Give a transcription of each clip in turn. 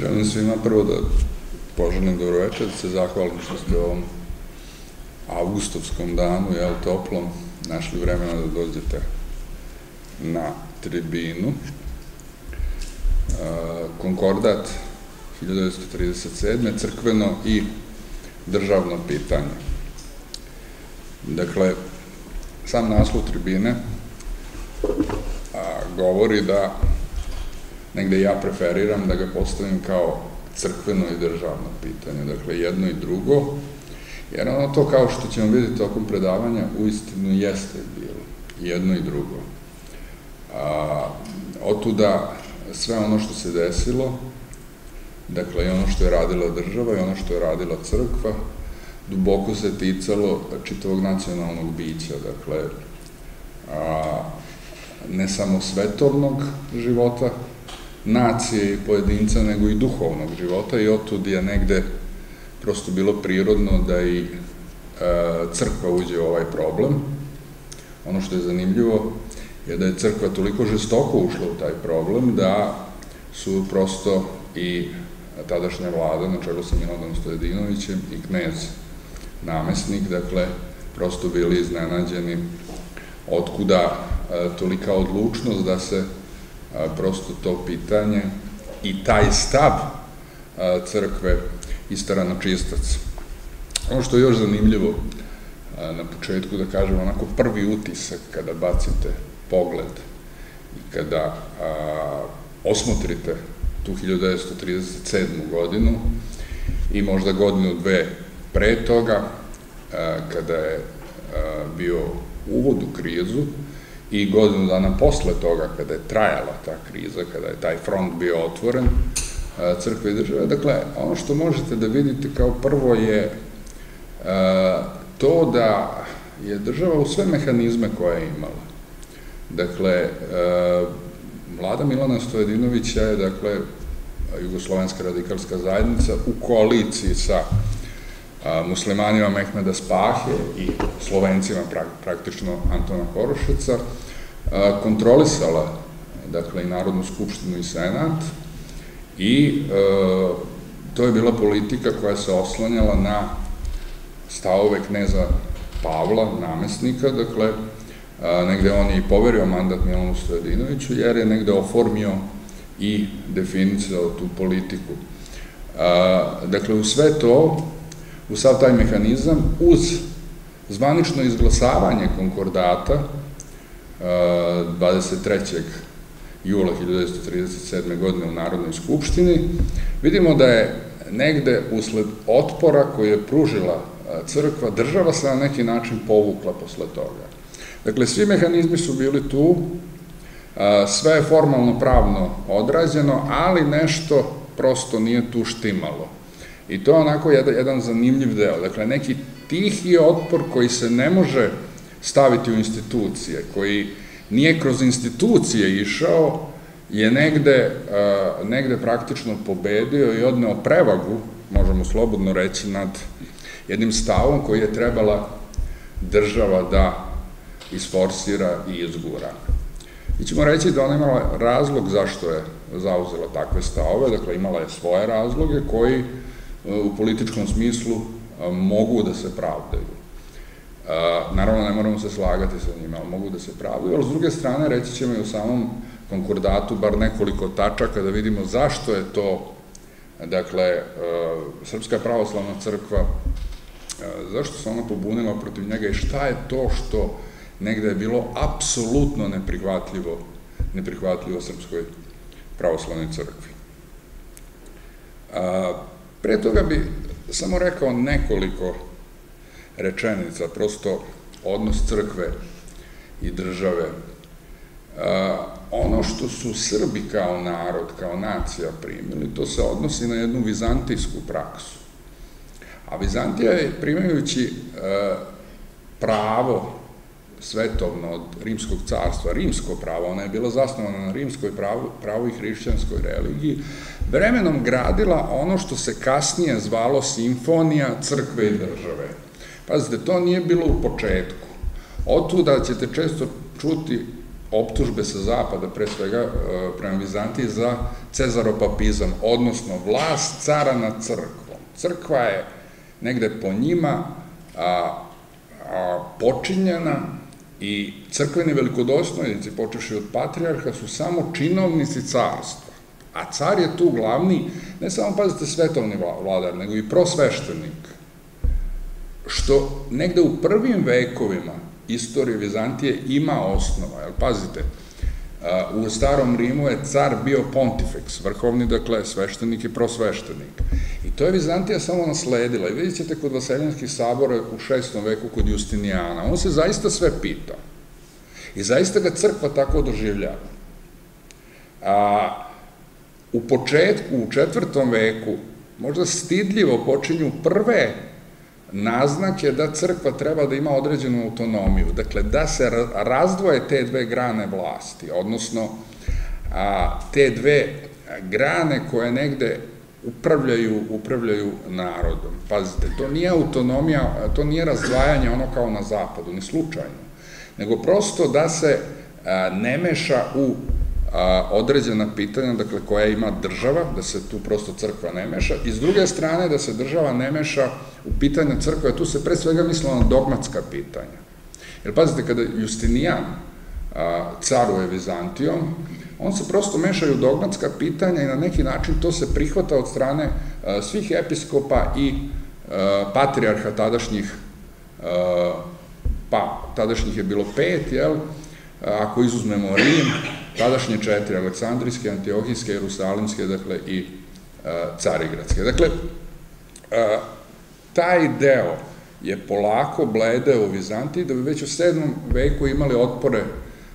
Želim svima prvo da poželim dobroveče, da se zahvalim što ste ovom avgustovskom danu, jel, toplom, našli vremena da dođete na tribinu. Konkordat 1937. crkveno i državno pitanje. Dakle, sam naslov tribine a, govori da negde ja preferiram da ga postavim kao crkveno i državno pitanje, dakle jedno i drugo, jer ono to kao što ćemo vidjeti tokom predavanja uistinu jeste bilo, jedno i drugo. A, otuda sve ono što se desilo, dakle i ono što je radila država i ono što je radila crkva, duboko se ticalo čitavog nacionalnog bića, dakle, a, ne samo svetovnog života, nacije i pojedinca, nego i duhovnog života i otud je negde prosto bilo prirodno da i e, crkva uđe u ovaj problem. Ono što je zanimljivo je da je crkva toliko žestoko ušla u taj problem da su prosto i tadašnja vlada na čelu sa Milodom Stojedinovićem i knez namesnik, dakle, prosto bili iznenađeni otkuda e, tolika odlučnost da se prosto to pitanje i taj stav crkve istara na čistac. Ono što je još zanimljivo na početku, da kažem, onako prvi utisak kada bacite pogled i kada osmotrite tu 1937. godinu i možda godinu dve pre toga, kada je bio uvod u krizu, i godinu dana posle toga, kada je trajala ta kriza, kada je taj front bio otvoren, e, crkve i države. Dakle, ono što možete da vidite kao prvo je e, to da je država u sve mehanizme koje je imala. Dakle, e, vlada Milana Stojedinovića je, dakle, Jugoslovenska radikalska zajednica u koaliciji sa muslimanima Mehmeda Spahe i slovencima praktično Antona Korošeca, kontrolisala dakle i Narodnu skupštinu i Senat i to je bila politika koja se oslanjala na stavove kneza Pavla, namestnika, dakle, negde on je i poverio mandat Milanu Stojedinoviću, jer je negde oformio i definicio tu politiku. Dakle, u sve to u sav taj mehanizam uz zvanično izglasavanje konkordata 23. jula 1937. godine u Narodnoj skupštini, vidimo da je negde usled otpora koji je pružila crkva, država se na neki način povukla posle toga. Dakle, svi mehanizmi su bili tu, sve je formalno pravno odrađeno, ali nešto prosto nije tu štimalo. I to je onako jedan, jedan zanimljiv deo. Dakle, neki tihi otpor koji se ne može staviti u institucije, koji nije kroz institucije išao, je negde, uh, negde praktično pobedio i odneo prevagu, možemo slobodno reći, nad jednim stavom koji je trebala država da isforsira i izgura. I ćemo reći da ona imala razlog zašto je zauzela takve stavove, dakle imala je svoje razloge koji u političkom smislu mogu da se pravdaju. Naravno, ne moramo se slagati sa njima, ali mogu da se pravdaju, ali s druge strane reći ćemo i u samom konkordatu bar nekoliko tačaka da vidimo zašto je to, dakle, Srpska pravoslavna crkva, zašto se ona pobunila protiv njega i šta je to što negde je bilo apsolutno neprihvatljivo, neprihvatljivo Srpskoj pravoslavnoj crkvi. Pre toga bi samo rekao nekoliko rečenica, prosto odnos crkve i države. Ono što su Srbi kao narod, kao nacija primili, to se odnosi na jednu vizantijsku praksu. A Vizantija je, primajući pravo svetovno od rimskog carstva, rimsko pravo, ona je bila zasnovana na rimskoj pravu, pravu i hrišćanskoj religiji, vremenom gradila ono što se kasnije zvalo simfonija crkve i države. Pazite, to nije bilo u početku. Otuda ćete često čuti optužbe sa zapada, pre svega e, prema Vizantiji, za cezaropapizam, odnosno vlast cara nad crkvom. Crkva je negde po njima a, a, počinjena i crkveni velikodostojnici, počeši od patrijarha, su samo činovnici carstva. A car je tu glavni, ne samo, pazite, svetovni vladar, nego i prosveštenik. Što negde u prvim vekovima istorije Vizantije ima osnova, jel pazite, u starom Rimu je car bio pontifex, vrhovni, dakle, sveštenik i prosveštenik. I to je Vizantija samo nasledila. I vidjet ćete kod Vaseljanskih sabora u šestom veku kod Justinijana. On se zaista sve pita. I zaista ga crkva tako doživljava. A, u početku, u četvrtom veku, možda stidljivo počinju prve naznake da crkva treba da ima određenu autonomiju, dakle da se razdvoje te dve grane vlasti, odnosno a, te dve grane koje negde upravljaju, upravljaju narodom. Pazite, to nije autonomija, to nije razdvajanje ono kao na zapadu, ni slučajno, nego prosto da se a, ne meša u a, određena pitanja, dakle, koja ima država, da se tu prosto crkva ne meša, i s druge strane da se država ne meša u pitanja crkve, tu se pre svega mislilo na dogmatska pitanja. Jer pazite, kada Justinijan caruje Vizantijom, on se prosto mešaju dogmatska pitanja i na neki način to se prihvata od strane svih episkopa i patrijarha tadašnjih, pa tadašnjih je bilo pet, jel, ako izuzmemo Rim, tadašnje četiri, Aleksandrijske, Antiohijske, Jerusalimske, dakle i Carigradske. Dakle, taj deo je polako bledeo u Vizantiji, da bi već u 7. veku imali otpore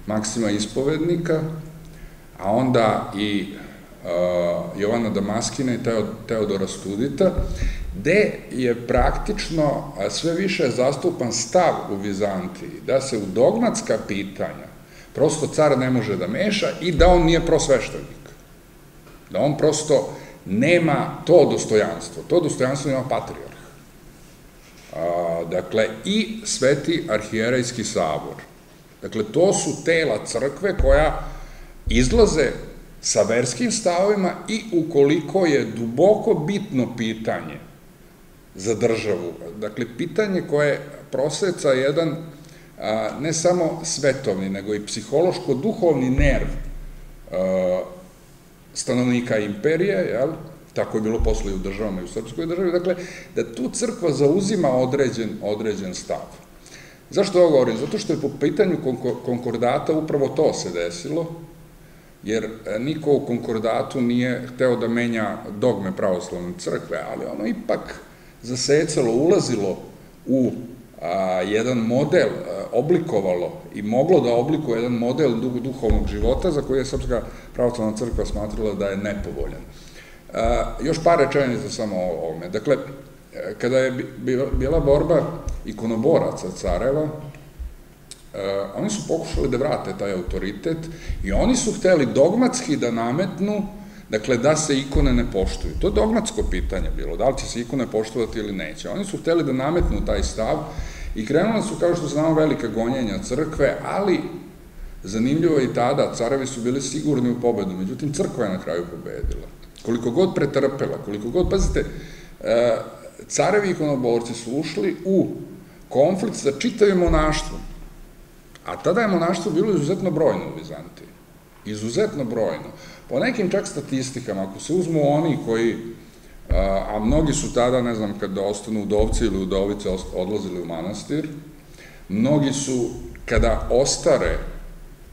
Maksima ispovednika, a onda i uh, Jovana Damaskina i Teo, Teodora Studita, gde je praktično sve više zastupan stav u Vizantiji, da se u dogmatska pitanja prosto car ne može da meša i da on nije prosveštenik. Da on prosto nema to dostojanstvo. To dostojanstvo ima patrijarh. Dakle, i Sveti arhijerejski sabor. Dakle, to su tela crkve koja izlaze sa verskim stavovima i ukoliko je duboko bitno pitanje za državu, dakle, pitanje koje proseca jedan ne samo svetovni, nego i psihološko-duhovni nerv stanovnika imperije, jel? tako je bilo posle i u državama i u srpskoj državi, dakle, da tu crkva zauzima određen, određen stav. Zašto ovo govorim? Zato što je po pitanju konkordata upravo to se desilo, jer e, niko u konkordatu nije hteo da menja dogme pravoslavne crkve, ali ono ipak zasecalo, ulazilo u a, jedan model oblikovalo i moglo da oblikuje jedan model duhovnog života za koji je Srpska pravoslavna crkva smatrala da je nepovoljan. Još par rečenica samo o ovome. Dakle, kada je bila borba ikonoboraca careva, oni su pokušali da vrate taj autoritet i oni su hteli dogmatski da nametnu Dakle, da se ikone ne poštuju. To je dogmatsko pitanje bilo, da li će se ikone poštovati ili neće. Oni su hteli da nametnu taj stav i krenula su, kao što znamo, velika gonjenja crkve, ali zanimljivo je i tada, carevi su bili sigurni u pobedu, međutim, crkva je na kraju pobedila. Koliko god pretrpela, koliko god, pazite, e, carevi ikonoborci su ušli u konflikt sa čitavim monaštvom, a tada je monaštvo bilo izuzetno brojno u Vizantiji. Izuzetno brojno. Po nekim čak statistikama, ako se uzmu oni koji, a mnogi su tada, ne znam, kada ostanu udovci ili udovice odlazili u manastir, mnogi su, kada ostare,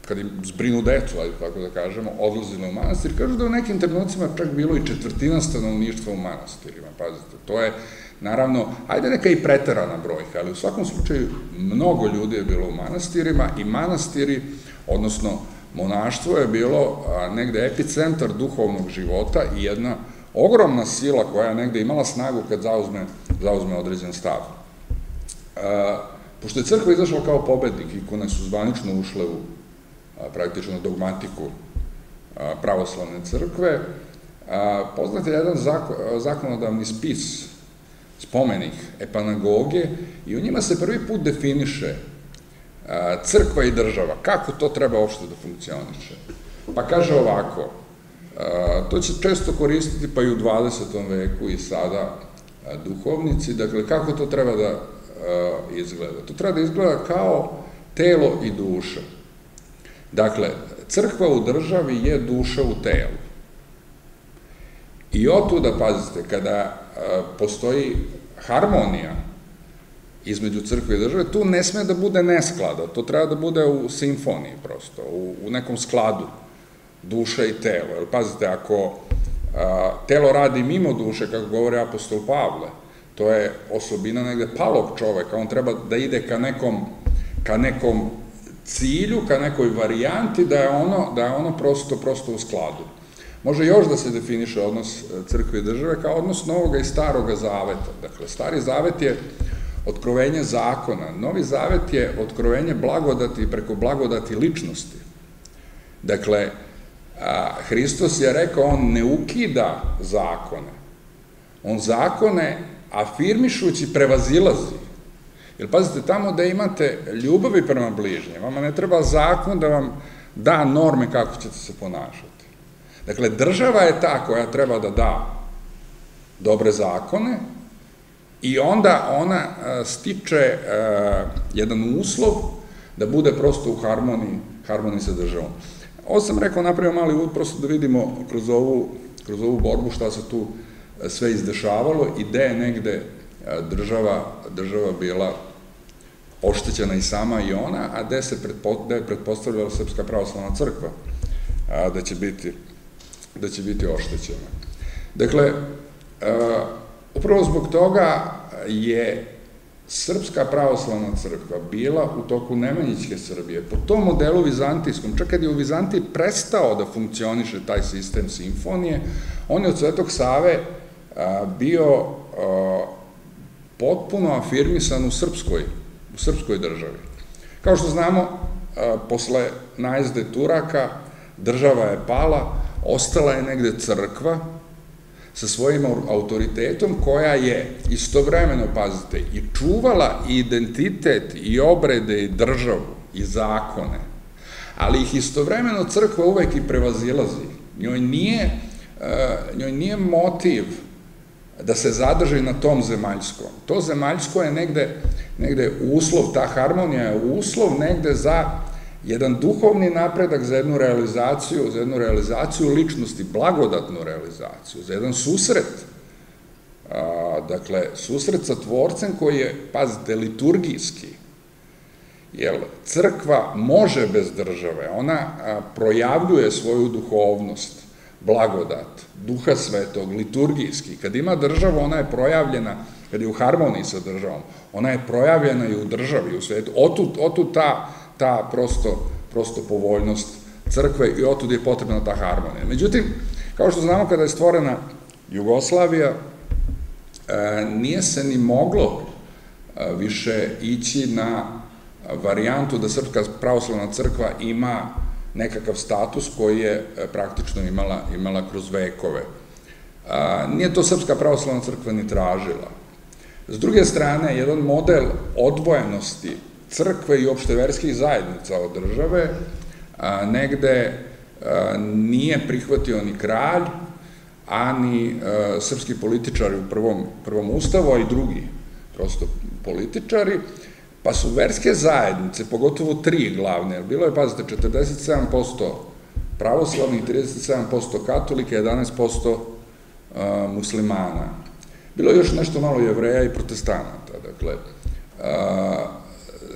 kada im zbrinu decu, ali tako da kažemo, odlazili u manastir, kažu da u nekim trenucima čak bilo i četvrtina stanovništva u manastirima, pazite, to je, naravno, ajde neka i preterana brojka, ali u svakom slučaju mnogo ljudi je bilo u manastirima i manastiri, odnosno monaštvo je bilo negde epicentar duhovnog života i jedna ogromna sila koja je negde imala snagu kad zauzme, zauzme određen stav. pošto je crkva izašla kao pobednik i kone su zvanično ušle u praktično dogmatiku pravoslavne crkve, poznat je jedan zakonodavni spis, spomenik epanagoge i u njima se prvi put definiše crkva i država, kako to treba uopšte da funkcioniše? Pa kaže ovako, to će često koristiti pa i u 20. veku i sada duhovnici, dakle kako to treba da izgleda? To treba da izgleda kao telo i duša. Dakle, crkva u državi je duša u telu. I otuda, pazite, kada postoji harmonija između crkve i države, tu ne sme da bude nesklada, to treba da bude u simfoniji prosto, u, u nekom skladu duša i telo. Jer pazite, ako telo radi mimo duše, kako govore apostol Pavle, to je osobina negde palog čoveka, on treba da ide ka nekom, ka nekom cilju, ka nekoj varijanti, da je ono, da je ono prosto, prosto u skladu. Može još da se definiše odnos e, crkve i države kao odnos Novoga i Staroga Zaveta. Dakle, Stari Zavet je otkrovenje zakona, Novi Zavet je otkrovenje blagodati preko blagodati ličnosti. Dakle, a, Hristos je rekao, on ne ukida zakone, on zakone afirmišući prevazilazi. Jer pazite, tamo da imate ljubavi prema bližnje, vama ne treba zakon da vam da norme kako ćete se ponašati. Dakle, država je ta koja treba da da dobre zakone i onda ona stiče jedan uslov da bude prosto u harmoniji, harmoniji sa državom. Ovo sam rekao, napravio mali uvod, prosto da vidimo kroz ovu, kroz ovu borbu šta se tu sve izdešavalo i gde je negde država, država bila oštećena i sama i ona, a gde se gde je pretpostavljala Srpska pravoslavna crkva a, da će biti da će biti oštećena. Dakle, upravo zbog toga je Srpska pravoslavna crkva bila u toku Nemanjićke Srbije, po tom modelu vizantijskom, čak kad je u Vizantiji prestao da funkcioniše taj sistem simfonije, on je od Svetog Save bio potpuno afirmisan u srpskoj, u srpskoj državi. Kao što znamo, posle najezde Turaka, država je pala, ostala je negde crkva sa svojim autoritetom koja je istovremeno, pazite, i čuvala i identitet i obrede i državu i zakone, ali ih istovremeno crkva uvek i prevazilazi. Njoj nije, e, njoj nije motiv da se zadrži na tom zemaljskom. To zemaljsko je negde, negde uslov, ta harmonija je uslov negde za jedan duhovni napredak za jednu realizaciju, za jednu realizaciju ličnosti, blagodatnu realizaciju, za jedan susret, a, dakle, susret sa tvorcem koji je, pazite, liturgijski, jer crkva može bez države, ona projavljuje svoju duhovnost, blagodat, duha svetog, liturgijski. Kad ima država, ona je projavljena, kad je u harmoniji sa državom, ona je projavljena i u državi, u svetu. Otud ta ta prosto, prosto povoljnost crkve i otud je potrebna ta harmonija. Međutim, kao što znamo kada je stvorena Jugoslavija, e, nije se ni moglo e, više ići na varijantu da Srpska pravoslavna crkva ima nekakav status koji je e, praktično imala, imala kroz vekove. Nije to Srpska pravoslavna crkva ni tražila. S druge strane, jedan model odvojenosti crkve i opšteverskih zajednica od države, a, negde nije prihvatio ni kralj, a ni srpski političari u prvom, prvom ustavu, a i drugi prosto političari, pa su verske zajednice, pogotovo tri glavne, bilo je, pazite, 47% pravoslavnih, 37% katolika, 11% muslimana. Bilo je još nešto malo jevreja i protestanata, dakle,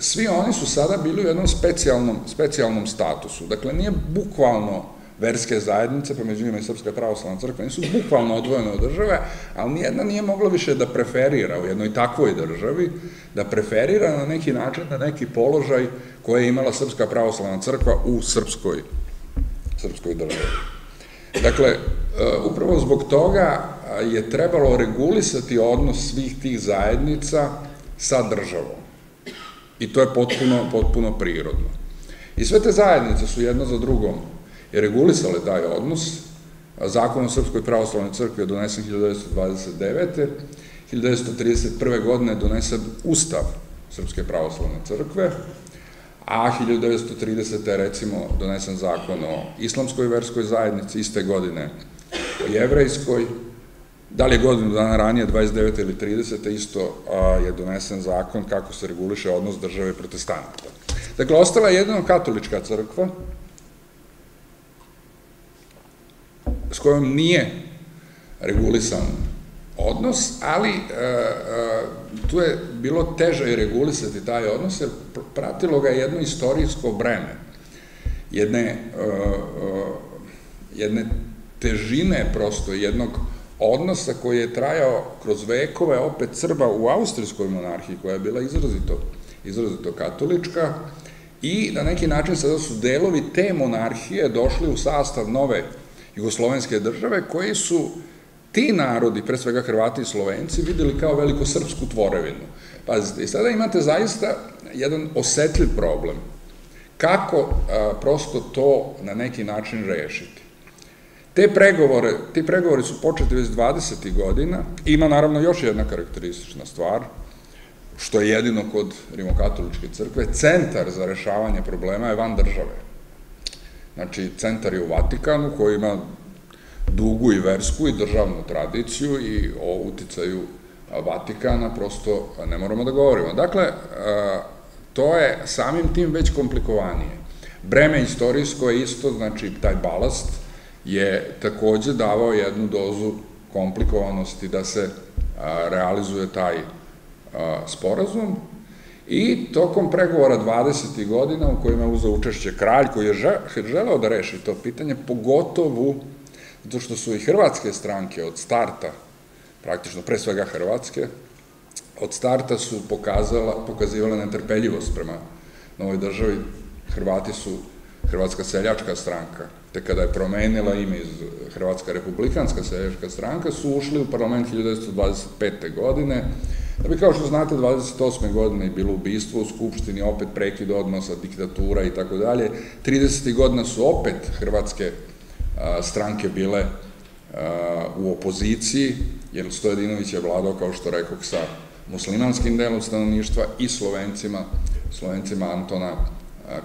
svi oni su sada bili u jednom specijalnom, specijalnom statusu. Dakle, nije bukvalno verske zajednice, pa među njima i Srpska pravoslavna crkva, nisu bukvalno odvojene od države, ali nijedna nije mogla više da preferira u jednoj takvoj državi, da preferira na neki način, na neki položaj koje je imala Srpska pravoslavna crkva u srpskoj, srpskoj državi. Dakle, e, upravo zbog toga je trebalo regulisati odnos svih tih zajednica sa državom. I to je potpuno, potpuno prirodno. I sve te zajednice su jedno za drugom regulisale taj odnos. Zakon o Srpskoj pravoslavnoj crkvi je donesen 1929. 1931. godine je donesen Ustav Srpske pravoslavne crkve, a 1930. je recimo donesen zakon o islamskoj verskoj zajednici, iste godine o jevrejskoj, da li je godinu dana ranije, 29. ili 30. isto je donesen zakon kako se reguliše odnos države i protestanta. Dakle, ostala je jedino katolička crkva, s kojom nije regulisan odnos, ali e, e, tu je bilo teže i regulisati taj odnos, jer pratilo ga jedno istorijsko breme, jedne, e, jedne težine prosto, jednog odnosa koji je trajao kroz vekove opet Srba u austrijskoj monarhiji, koja je bila izrazito, izrazito katolička, i na neki način sada su delovi te monarhije došli u sastav nove jugoslovenske države, koji su ti narodi, pre svega Hrvati i Slovenci, videli kao veliko srpsku tvorevinu. Pazite, i sada imate zaista jedan osetljiv problem. Kako prosto to na neki način rešiti? Te pregovore, ti pregovori su početi već 20. godina, ima naravno još jedna karakteristična stvar, što je jedino kod Rimokatoličke crkve, centar za rešavanje problema je van države. Znači, centar je u Vatikanu, koji ima dugu i versku i državnu tradiciju i o uticaju Vatikana prosto ne moramo da govorimo. Dakle, to je samim tim već komplikovanije. Breme istorijsko je isto, znači taj balast je takođe davao jednu dozu komplikovanosti da se realizuje taj sporazum i tokom pregovora 20. godina u kojima je uzao učešće kralj koji je želeo da reši to pitanje, pogotovo zato što su i hrvatske stranke od starta, praktično pre svega hrvatske, od starta su pokazala, pokazivale netrpeljivost prema novoj državi. Hrvati su Hrvatska seljačka stranka, te kada je promenila ime iz Hrvatska republikanska seljačka stranka, su ušli u parlament 1925. godine, da bi kao što znate 28. godine je bilo ubistvo u Skupštini, opet prekid odnosa, diktatura i tako dalje. 30. godina su opet Hrvatske stranke bile u opoziciji, jer Stojedinović je vladao, kao što rekao, sa muslimanskim delom stanovništva i slovencima, slovencima Antona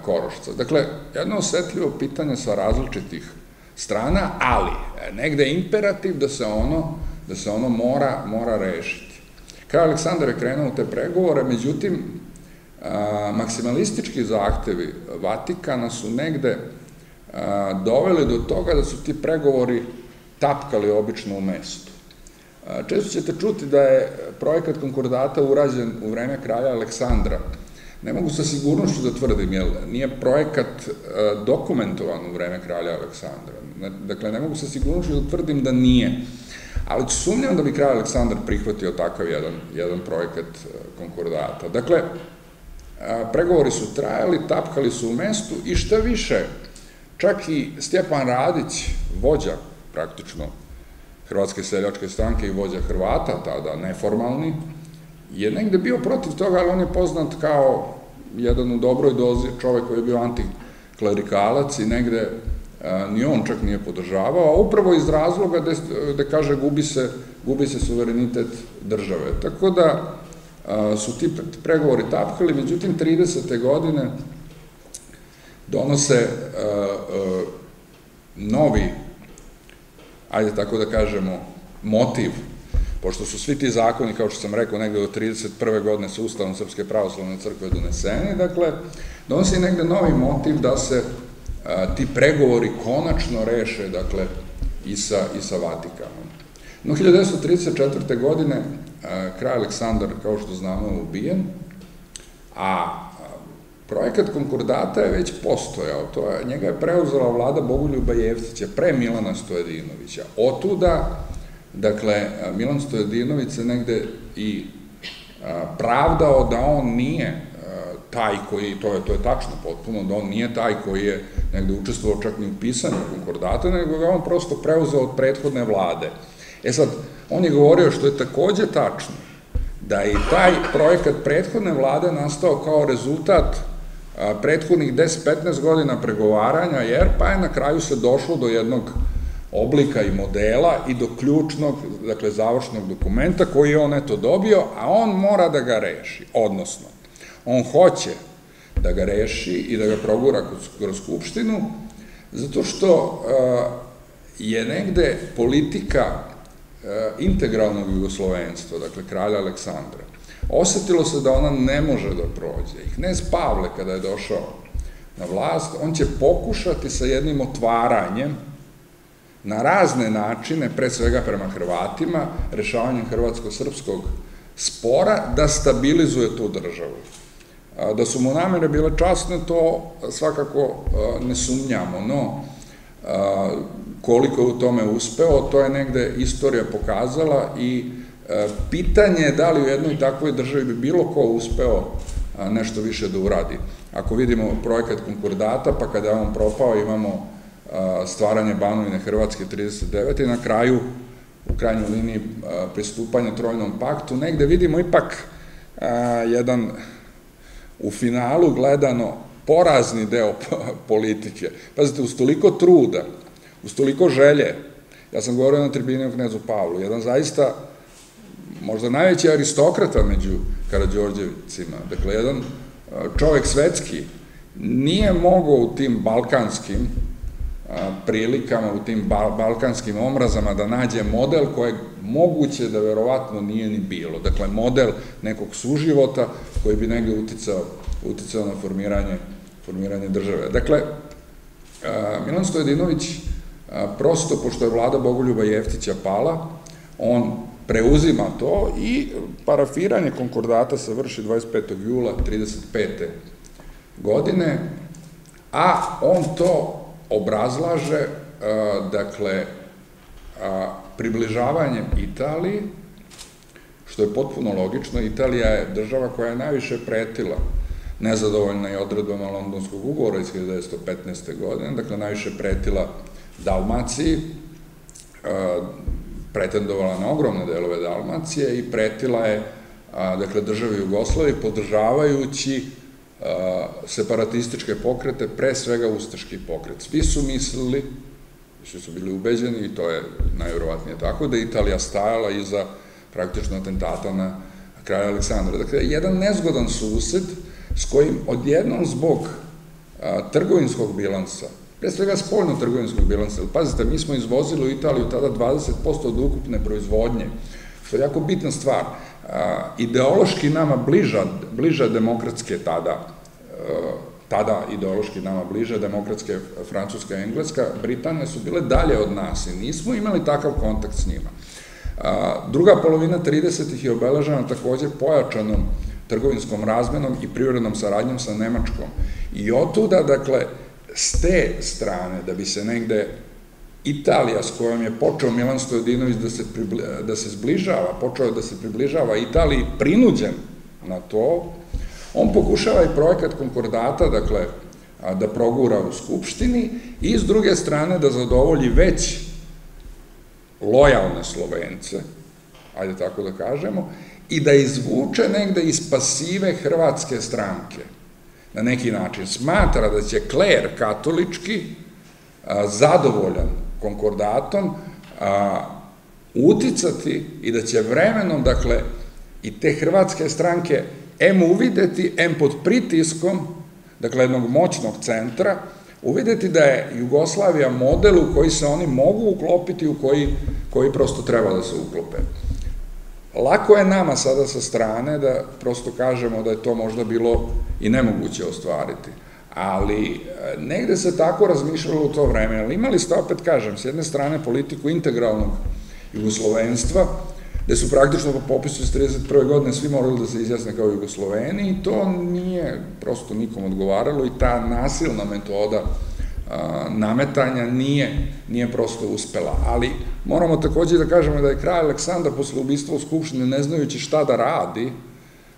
Korošca. Dakle, jedno osetljivo pitanje sa različitih strana, ali e, negde je imperativ da se ono, da se ono mora, mora rešiti. Kraj Aleksandar je krenuo u te pregovore, međutim, maksimalistički zahtevi Vatikana su negde doveli do toga da su ti pregovori tapkali obično u mestu. Često ćete čuti da je projekat konkordata urađen u vreme kralja Aleksandra. Ne mogu sa sigurnošću da tvrdim, jer nije projekat dokumentovan u vreme kralja Aleksandra. Dakle, ne mogu sa sigurnošću da tvrdim da nije. Ali sumnjam da bi kralj Aleksandar prihvatio takav jedan, jedan projekat konkordata. Dakle, pregovori su trajali, tapkali su u mestu i šta više, Čak i Stjepan Radić, vođa praktično Hrvatske seljačke stranke i vođa Hrvata, tada neformalni, je negde bio protiv toga, ali on je poznat kao jedan u dobroj dozi čovek koji je bio antiklerikalac i negde ni on čak nije podržavao, a upravo iz razloga da kaže gubi se, gubi se suverenitet države. Tako da su ti pregovori tapkali, međutim 30. godine donose novi, ajde tako da kažemo, motiv, pošto su svi ti zakoni, kao što sam rekao, negde do 31. godine sa Ustavom Srpske pravoslavne crkve doneseni, dakle, donosi negde novi motiv da se ti pregovori konačno reše, dakle, i sa, i sa Vatikanom. No, 1934. godine kraj Aleksandar, kao što znamo, je ubijen, a Projekat konkordata je već postojao, to je, njega je preuzela vlada Bogoljuba Jevcića pre Milana Stojedinovića. Otuda, dakle, Milan Stojedinović se negde i pravdao da on nije taj koji, to je, to je tačno potpuno, da on nije taj koji je negde učestvovao čak ni u pisanju konkordata, nego ga on prosto preuzeo od prethodne vlade. E sad, on je govorio što je takođe tačno, da je taj projekat prethodne vlade nastao kao rezultat prethodnih 10-15 godina pregovaranja, jer pa je na kraju se došlo do jednog oblika i modela i do ključnog, dakle, završnog dokumenta koji je on eto dobio, a on mora da ga reši, odnosno, on hoće da ga reši i da ga progura kroz Skupštinu, zato što je negde politika integralnog jugoslovenstva, dakle kralja Aleksandra, osetilo se da ona ne može da prođe. I knez Pavle, kada je došao na vlast, on će pokušati sa jednim otvaranjem na razne načine, pre svega prema Hrvatima, rešavanjem hrvatsko-srpskog spora, da stabilizuje tu državu. Da su mu namere bile časne, to svakako ne sumnjamo, no koliko je u tome uspeo, to je negde istorija pokazala i pitanje je da li u jednoj takvoj državi bi bilo ko uspeo nešto više da uradi. Ako vidimo projekat konkordata, pa kada je on propao, imamo stvaranje Banovine Hrvatske 39. i na kraju, u krajnjoj liniji pristupanja Trojnom paktu, negde vidimo ipak jedan u finalu gledano porazni deo politike. Pazite, uz toliko truda, uz toliko želje, ja sam govorio na tribini o knezu Pavlu, jedan zaista možda najveći aristokrata među Karadžorđevicima, dakle, jedan čovek svetski, nije mogao u tim balkanskim prilikama, u tim balkanskim omrazama da nađe model koje moguće da verovatno nije ni bilo. Dakle, model nekog suživota koji bi negde uticao, uticao na formiranje, formiranje države. Dakle, Milan Stojedinović prosto, pošto je vlada Bogoljuba Jeftića pala, on preuzima to i parafiranje konkordata se vrši 25. jula 35. godine, a on to obrazlaže, dakle, približavanjem Italiji, što je potpuno logično, Italija je država koja je najviše pretila nezadovoljna i odredbama Londonskog ugovora iz 1915. godine, dakle najviše pretila Dalmaciji, pretendovala na ogromne delove Dalmacije i pretila je dakle, državi Jugoslaviji podržavajući separatističke pokrete, pre svega ustaški pokret. Svi su mislili, svi su bili ubeđeni i to je najvjerovatnije tako, da je Italija stajala iza praktično atentata na kralja Aleksandra. Dakle, jedan nezgodan sused s kojim odjednom zbog trgovinskog bilansa pre svega spoljno-trgovinskog bilansa. Pazite, mi smo izvozili u Italiju tada 20% od ukupne proizvodnje, što je jako bitna stvar. Ideološki nama bliža, bliža demokratske tada, tada ideološki nama bliža, demokratske Francuska i Engleska, Britanija su bile dalje od nas i nismo imali takav kontakt s njima. Druga polovina 30. je obeležena takođe pojačanom trgovinskom razmenom i privrednom saradnjom sa Nemačkom. I otuda, dakle, s te strane, da bi se negde Italija s kojom je počeo Milan Stojadinović da se, da se zbližava, počeo da se približava Italiji prinuđen na to, on pokušava i projekat konkordata, dakle, da progura u Skupštini i s druge strane da zadovolji već lojalne Slovence, ajde tako da kažemo, i da izvuče negde iz pasive hrvatske stranke. Na neki način smatra da će kler katolički zadovoljan konkordatom uticati i da će vremenom, dakle, i te hrvatske stranke M uvideti, M pod pritiskom, dakle, jednog moćnog centra, uvideti da je Jugoslavija model u koji se oni mogu uklopiti, u koji, koji prosto treba da se uklope. Lako je nama sada sa strane da prosto kažemo da je to možda bilo i nemoguće ostvariti, ali e, negde se tako razmišljalo u to vreme, ali imali ste, opet kažem, s jedne strane politiku integralnog jugoslovenstva, gde su praktično po popisu iz 31. godine svi morali da se izjasne kao jugosloveni i to nije prosto nikom odgovaralo i ta nasilna metoda nametanja nije, nije prosto uspela. Ali moramo takođe da kažemo da je kraj Aleksandar posle ubistva u Skupštini, ne znajući šta da radi,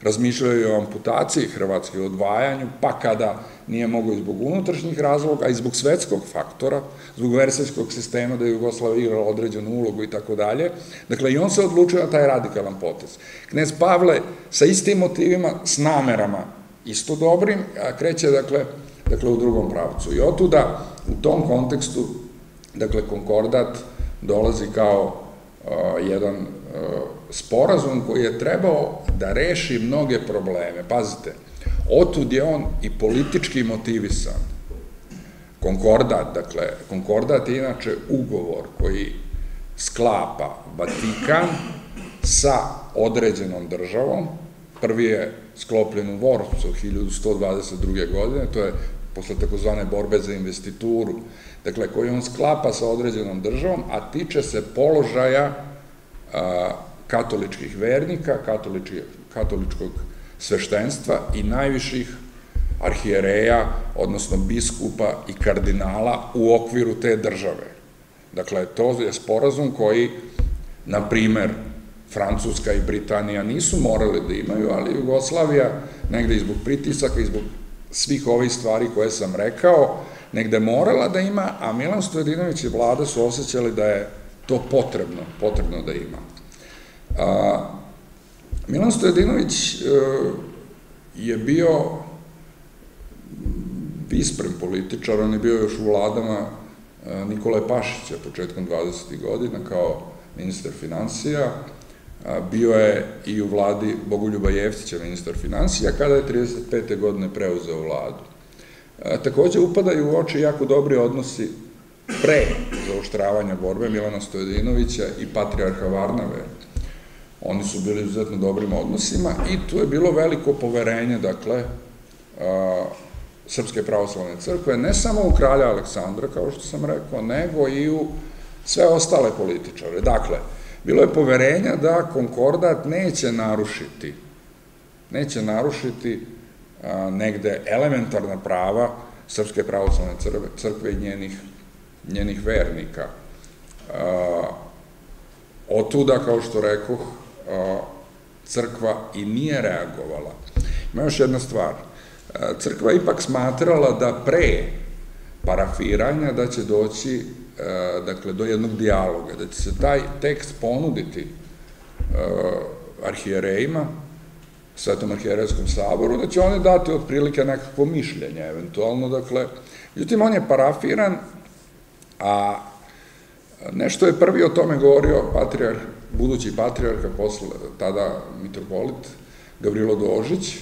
razmišljaju o amputaciji Hrvatske, o odvajanju, pa kada nije mogo i zbog unutrašnjih razloga, a i zbog svetskog faktora, zbog versajskog sistema da je Jugoslava igrala određenu ulogu i tako dalje. Dakle, i on se odlučio na taj radikalan potez. Knez Pavle sa istim motivima, s namerama isto dobrim, a kreće, dakle, dakle, u drugom pravcu. I otuda, u tom kontekstu, dakle, konkordat dolazi kao jedan sporazum koji je trebao da reši mnoge probleme. Pazite, Otud je on i politički motivisan. Konkordat, dakle, konkordat je inače ugovor koji sklapa Vatikan sa određenom državom. Prvi je sklopljen u Vorcu 1122. godine, to je posle takozvane borbe za investituru, dakle, koji on sklapa sa određenom državom, a tiče se položaja katoličkih vernika, katoličkog sveštenstva i najviših arhijereja, odnosno biskupa i kardinala u okviru te države. Dakle, to je sporazum koji, na primer, Francuska i Britanija nisu morali da imaju, ali Jugoslavija, negde izbog pritisaka, izbog svih ovih stvari koje sam rekao, negde morala da ima, a Milan Stojedinović i vlada su osjećali da je to potrebno, potrebno da ima. A, Milan Stojedinović e, je bio visprem političar, on je bio još u vladama e, Nikole Pašića početkom 20. godina kao ministar financija, bio je i u vladi Bogoljuba Jeftića, ministar financija, kada je 35. godine preuzeo vladu. Takođe upadaju u oči jako dobri odnosi pre zaoštravanja borbe Milana Stojedinovića i Patriarha Varnave. Oni su bili izuzetno dobrim odnosima i tu je bilo veliko poverenje, dakle, Srpske pravoslavne crkve, ne samo u kralja Aleksandra, kao što sam rekao, nego i u sve ostale političare. Dakle, bilo je poverenja da konkordat neće narušiti, neće narušiti negde elementarna prava Srpske pravoslavne crkve i njenih, njenih vernika. Otuda, kao što rekoh, crkva i nije reagovala. Ima još jedna stvar – crkva ipak smatrala da pre parafiranja da će doći dakle, do jednog dijaloga, da će se taj tekst ponuditi arhijerejima, Svetom arhijerejskom saboru, da će oni dati otprilike nekakvo mišljenje, eventualno, dakle, međutim, on je parafiran, a nešto je prvi o tome govorio patrijarh, budući patrijarh, posle, tada mitropolit Gavrilo Dožić,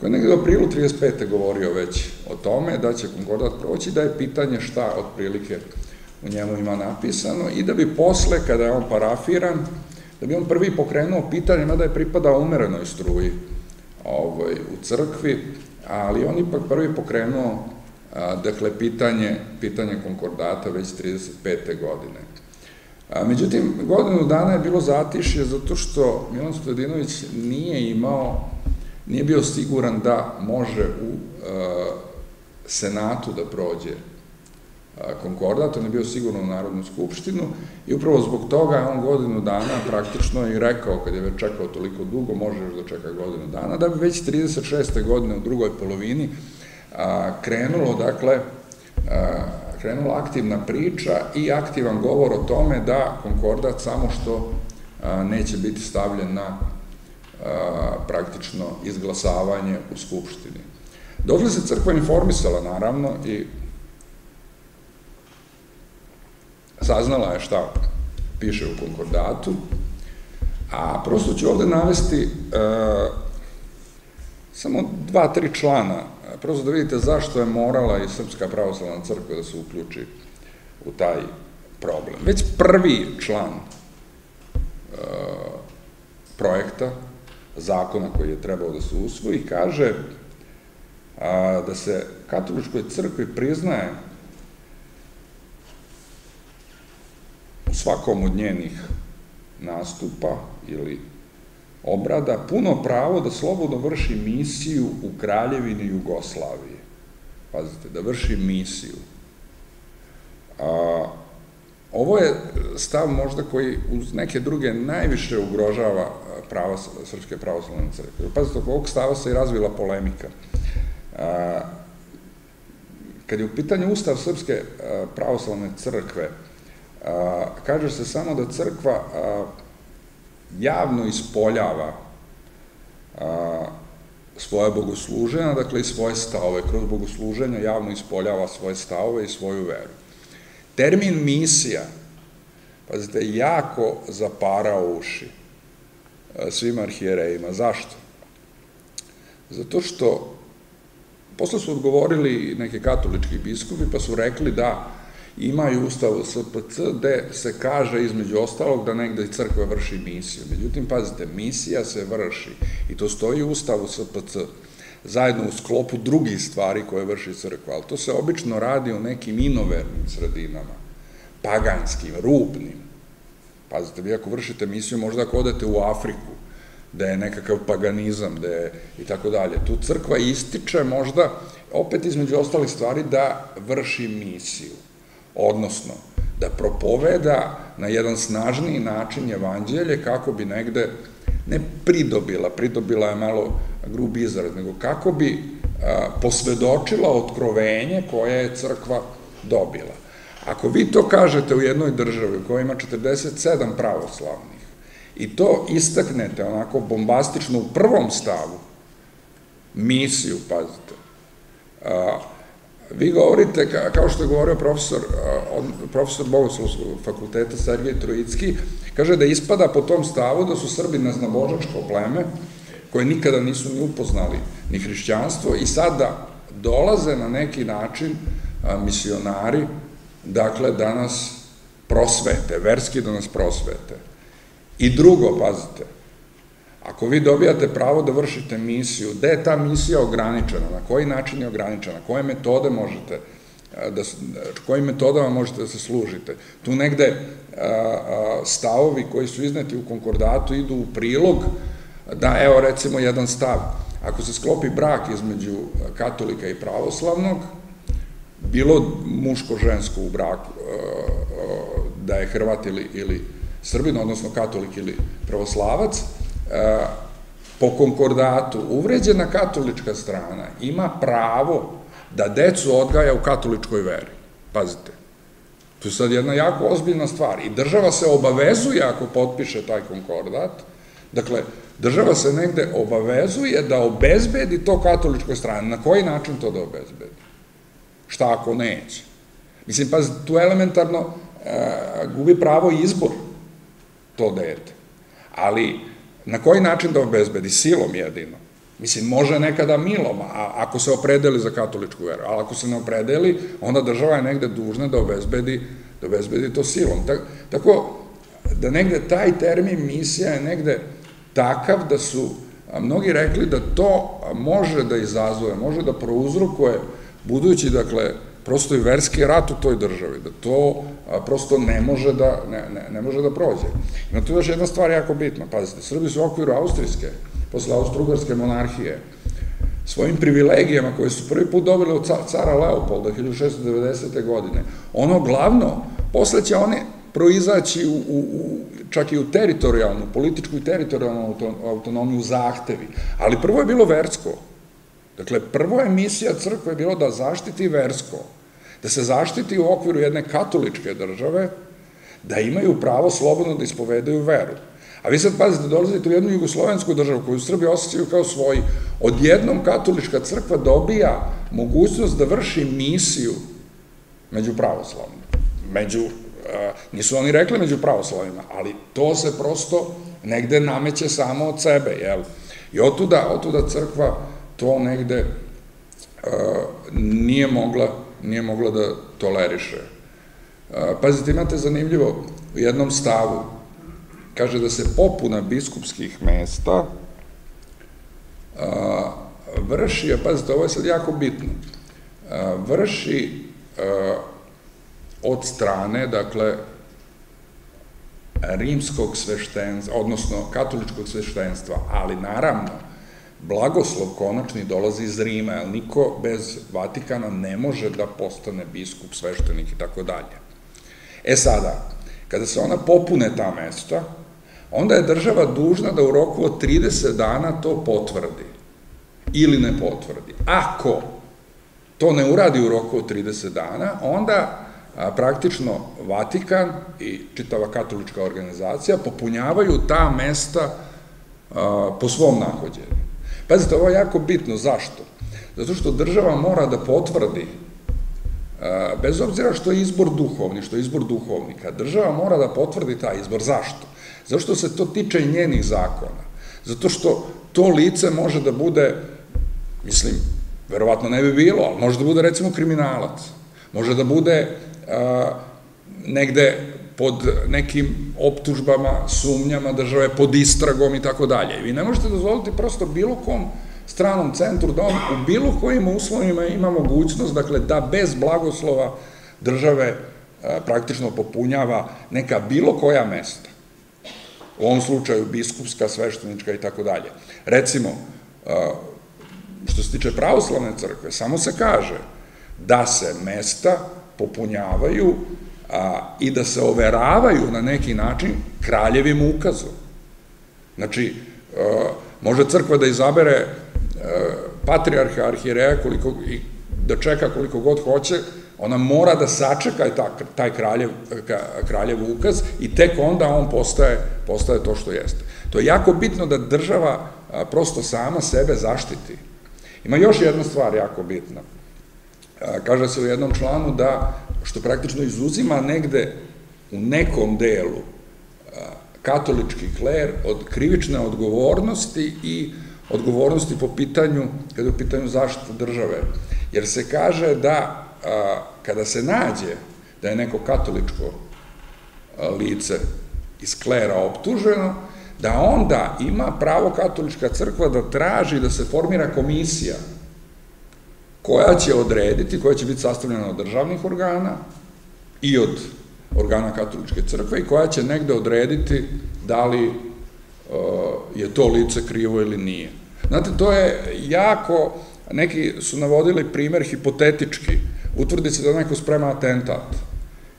koji je negde u aprilu 35. govorio već o tome da će konkordat proći, da je pitanje šta otprilike u njemu ima napisano i da bi posle, kada je on parafiran, da bi on prvi pokrenuo pitanje, mada je pripadao umerenoj struji ovaj, u crkvi, ali on ipak prvi pokrenuo dakle, pitanje, pitanje konkordata već 35. godine. A, međutim, godinu dana je bilo zatišje zato što Milan Stojadinović nije imao nije bio siguran da može u e, Senatu da prođe konkordat, on je bio sigurno u Narodnu skupštinu i upravo zbog toga je on godinu dana praktično i rekao, kad je već čekao toliko dugo, može još da čeka godinu dana, da bi već 36. godine u drugoj polovini krenulo, dakle, krenula aktivna priča i aktivan govor o tome da konkordat samo što neće biti stavljen na praktično izglasavanje u Skupštini. Dokle se crkva informisala, naravno, i saznala je šta piše u konkordatu, a prosto ću ovde navesti e, samo dva, tri člana, prosto da vidite zašto je morala i Srpska pravoslavna crkva da se uključi u taj problem. Već prvi član e, projekta zakona koji je trebao da se usvoji, kaže a, da se katoličkoj crkvi priznaje svakom od njenih nastupa ili obrada puno pravo da slobodno vrši misiju u Kraljevini Jugoslavije. Pazite, da vrši misiju. A, ovo je stav možda koji uz neke druge najviše ugrožava prava Srpske pravoslavne crkve. Pazite, oko ovog stava se i razvila polemika. Kad je u pitanju Ustav Srpske pravoslavne crkve, kaže se samo da crkva javno ispoljava svoje bogosluženja, dakle i svoje stavove, kroz bogosluženja javno ispoljava svoje stavove i svoju veru. Termin misija, pazite, jako zaparao uši svim arhijerejima. Zašto? Zato što posle su odgovorili neke katolički biskupi, pa su rekli da imaju ustavu SPC gde se kaže između ostalog da negde crkva vrši misiju. Međutim, pazite, misija se vrši i to stoji u ustavu SPC zajedno u sklopu drugih stvari koje vrši crkva, ali to se obično radi u nekim inovernim sredinama, paganskim, rubnim. Pazite, vi ako vršite misiju, možda ako odete u Afriku, da je nekakav paganizam, da je i tako dalje. Tu crkva ističe možda, opet između ostalih stvari, da vrši misiju, odnosno da propoveda na jedan snažniji način evanđelje kako bi negde ne pridobila, pridobila je malo grub izraz, nego kako bi posvedočila otkrovenje koje je crkva dobila. Ako vi to kažete u jednoj državi koja ima 47 pravoslavnih i to istaknete onako bombastično u prvom stavu, misiju, pazite, vi govorite, kao što je govorio profesor, profesor Bogoslovskog fakulteta Sergej Trojicki, kaže da ispada po tom stavu da su Srbi naznabožačko pleme, koje nikada nisu ni upoznali ni hrišćanstvo i sada dolaze na neki način misionari, dakle, da nas prosvete, verski da nas prosvete. I drugo, pazite, ako vi dobijate pravo da vršite misiju, gde je ta misija ograničena, na koji način je ograničena, koje metode možete da, kojim metodama možete da se služite. Tu negde stavovi koji su izneti u konkordatu idu u prilog da, evo recimo jedan stav, ako se sklopi brak između katolika i pravoslavnog, bilo muško-žensko u braku, da je Hrvat ili, ili Srbin, odnosno katolik ili pravoslavac, po konkordatu uvređena katolička strana ima pravo da decu odgaja u katoličkoj veri. Pazite, to je sad jedna jako ozbiljna stvar i država se obavezuje ako potpiše taj konkordat, dakle, država se negde obavezuje da obezbedi to katoličkoj strani. Na koji način to da obezbedi? Šta ako neće? Mislim, pa tu elementarno e, gubi pravo izbor to dete. Ali, na koji način da obezbedi? Silom jedino. Mislim, može nekada milom, a ako se opredeli za katoličku veru, ali ako se ne opredeli, onda država je negde dužna da obezbedi, da obezbedi to silom. Tako, da negde taj termin misija je negde takav da su mnogi rekli da to može da izazove, može da prouzrokuje budući, dakle, prosto i verski rat u toj državi, da to prosto ne može da, ne, ne, ne može da prođe. Ima tu još jedna stvar jako bitna, pazite, Srbi su u okviru austrijske, posle austrougarske monarhije, svojim privilegijama koje su prvi put dobili od cara Leopolda 1690. godine, ono glavno, posle će one proizaći u, u, u, čak i u teritorijalnu, političku i teritorijalnu autonomiju zahtevi. Ali prvo je bilo versko. Dakle, prvo je misija crkve bilo da zaštiti versko, da se zaštiti u okviru jedne katoličke države, da imaju pravo slobodno da ispovedaju veru. A vi sad pazite, dolazite u jednu jugoslovensku državu koju Srbi osjećaju kao svoji, odjednom katolička crkva dobija mogućnost da vrši misiju među pravoslavnim, među nisu oni rekli među pravoslavima, ali to se prosto negde nameće samo od sebe, jel? I otuda, otuda crkva to negde nije mogla, nije mogla da toleriše. Pazite, imate zanimljivo u jednom stavu, kaže da se popuna biskupskih mesta vrši, a pazite, ovo je sad jako bitno, vrši od strane, dakle, rimskog sveštenstva, odnosno katoličkog sveštenstva, ali naravno, blagoslov konačni dolazi iz Rima, jer niko bez Vatikana ne može da postane biskup, sveštenik i tako dalje. E sada, kada se ona popune ta mesta, onda je država dužna da u roku od 30 dana to potvrdi ili ne potvrdi. Ako to ne uradi u roku od 30 dana, onda praktično Vatikan i čitava katolička organizacija popunjavaju ta mesta po svom nahođenju. Pazite, ovo je jako bitno. Zašto? Zato što država mora da potvrdi, bez obzira što je izbor duhovni, što je izbor duhovnika, država mora da potvrdi taj izbor. Zašto? Zato što se to tiče i njenih zakona. Zato što to lice može da bude, mislim, Verovatno ne bi bilo, ali može da bude recimo kriminalac. Može da bude a, negde pod nekim optužbama, sumnjama države, pod istragom i tako dalje. Vi ne možete dozvoliti prosto bilo kom stranom centru da on u bilo kojim uslovima ima mogućnost, dakle, da bez blagoslova države a, praktično popunjava neka bilo koja mesta. U ovom slučaju biskupska, sveštenička i tako dalje. Recimo, a, što se tiče pravoslavne crkve, samo se kaže da se mesta popunjavaju a, i da se overavaju na neki način kraljevim ukazom. Znači, a, može crkva da izabere a, patrijarha, arhireja, koliko, i da čeka koliko god hoće, ona mora da sačeka taj, taj kraljev, kraljev ukaz i tek onda on postaje, postaje to što jeste. To je jako bitno da država prosto sama sebe zaštiti. Ima još jedna stvar jako bitna. Kaže se u jednom članu da, što praktično izuzima negde u nekom delu katolički kler od krivične odgovornosti i odgovornosti po pitanju, kada je u pitanju zaštite države. Jer se kaže da kada se nađe da je neko katoličko lice iz klera optuženo, da onda ima pravo katolička crkva da traži da se formira komisija koja će odrediti, koja će biti sastavljena od državnih organa i od organa katoličke crkve i koja će negde odrediti da li uh, je to lice krivo ili nije. Znate, to je jako, neki su navodili primer hipotetički, utvrdi se da neko sprema atentat,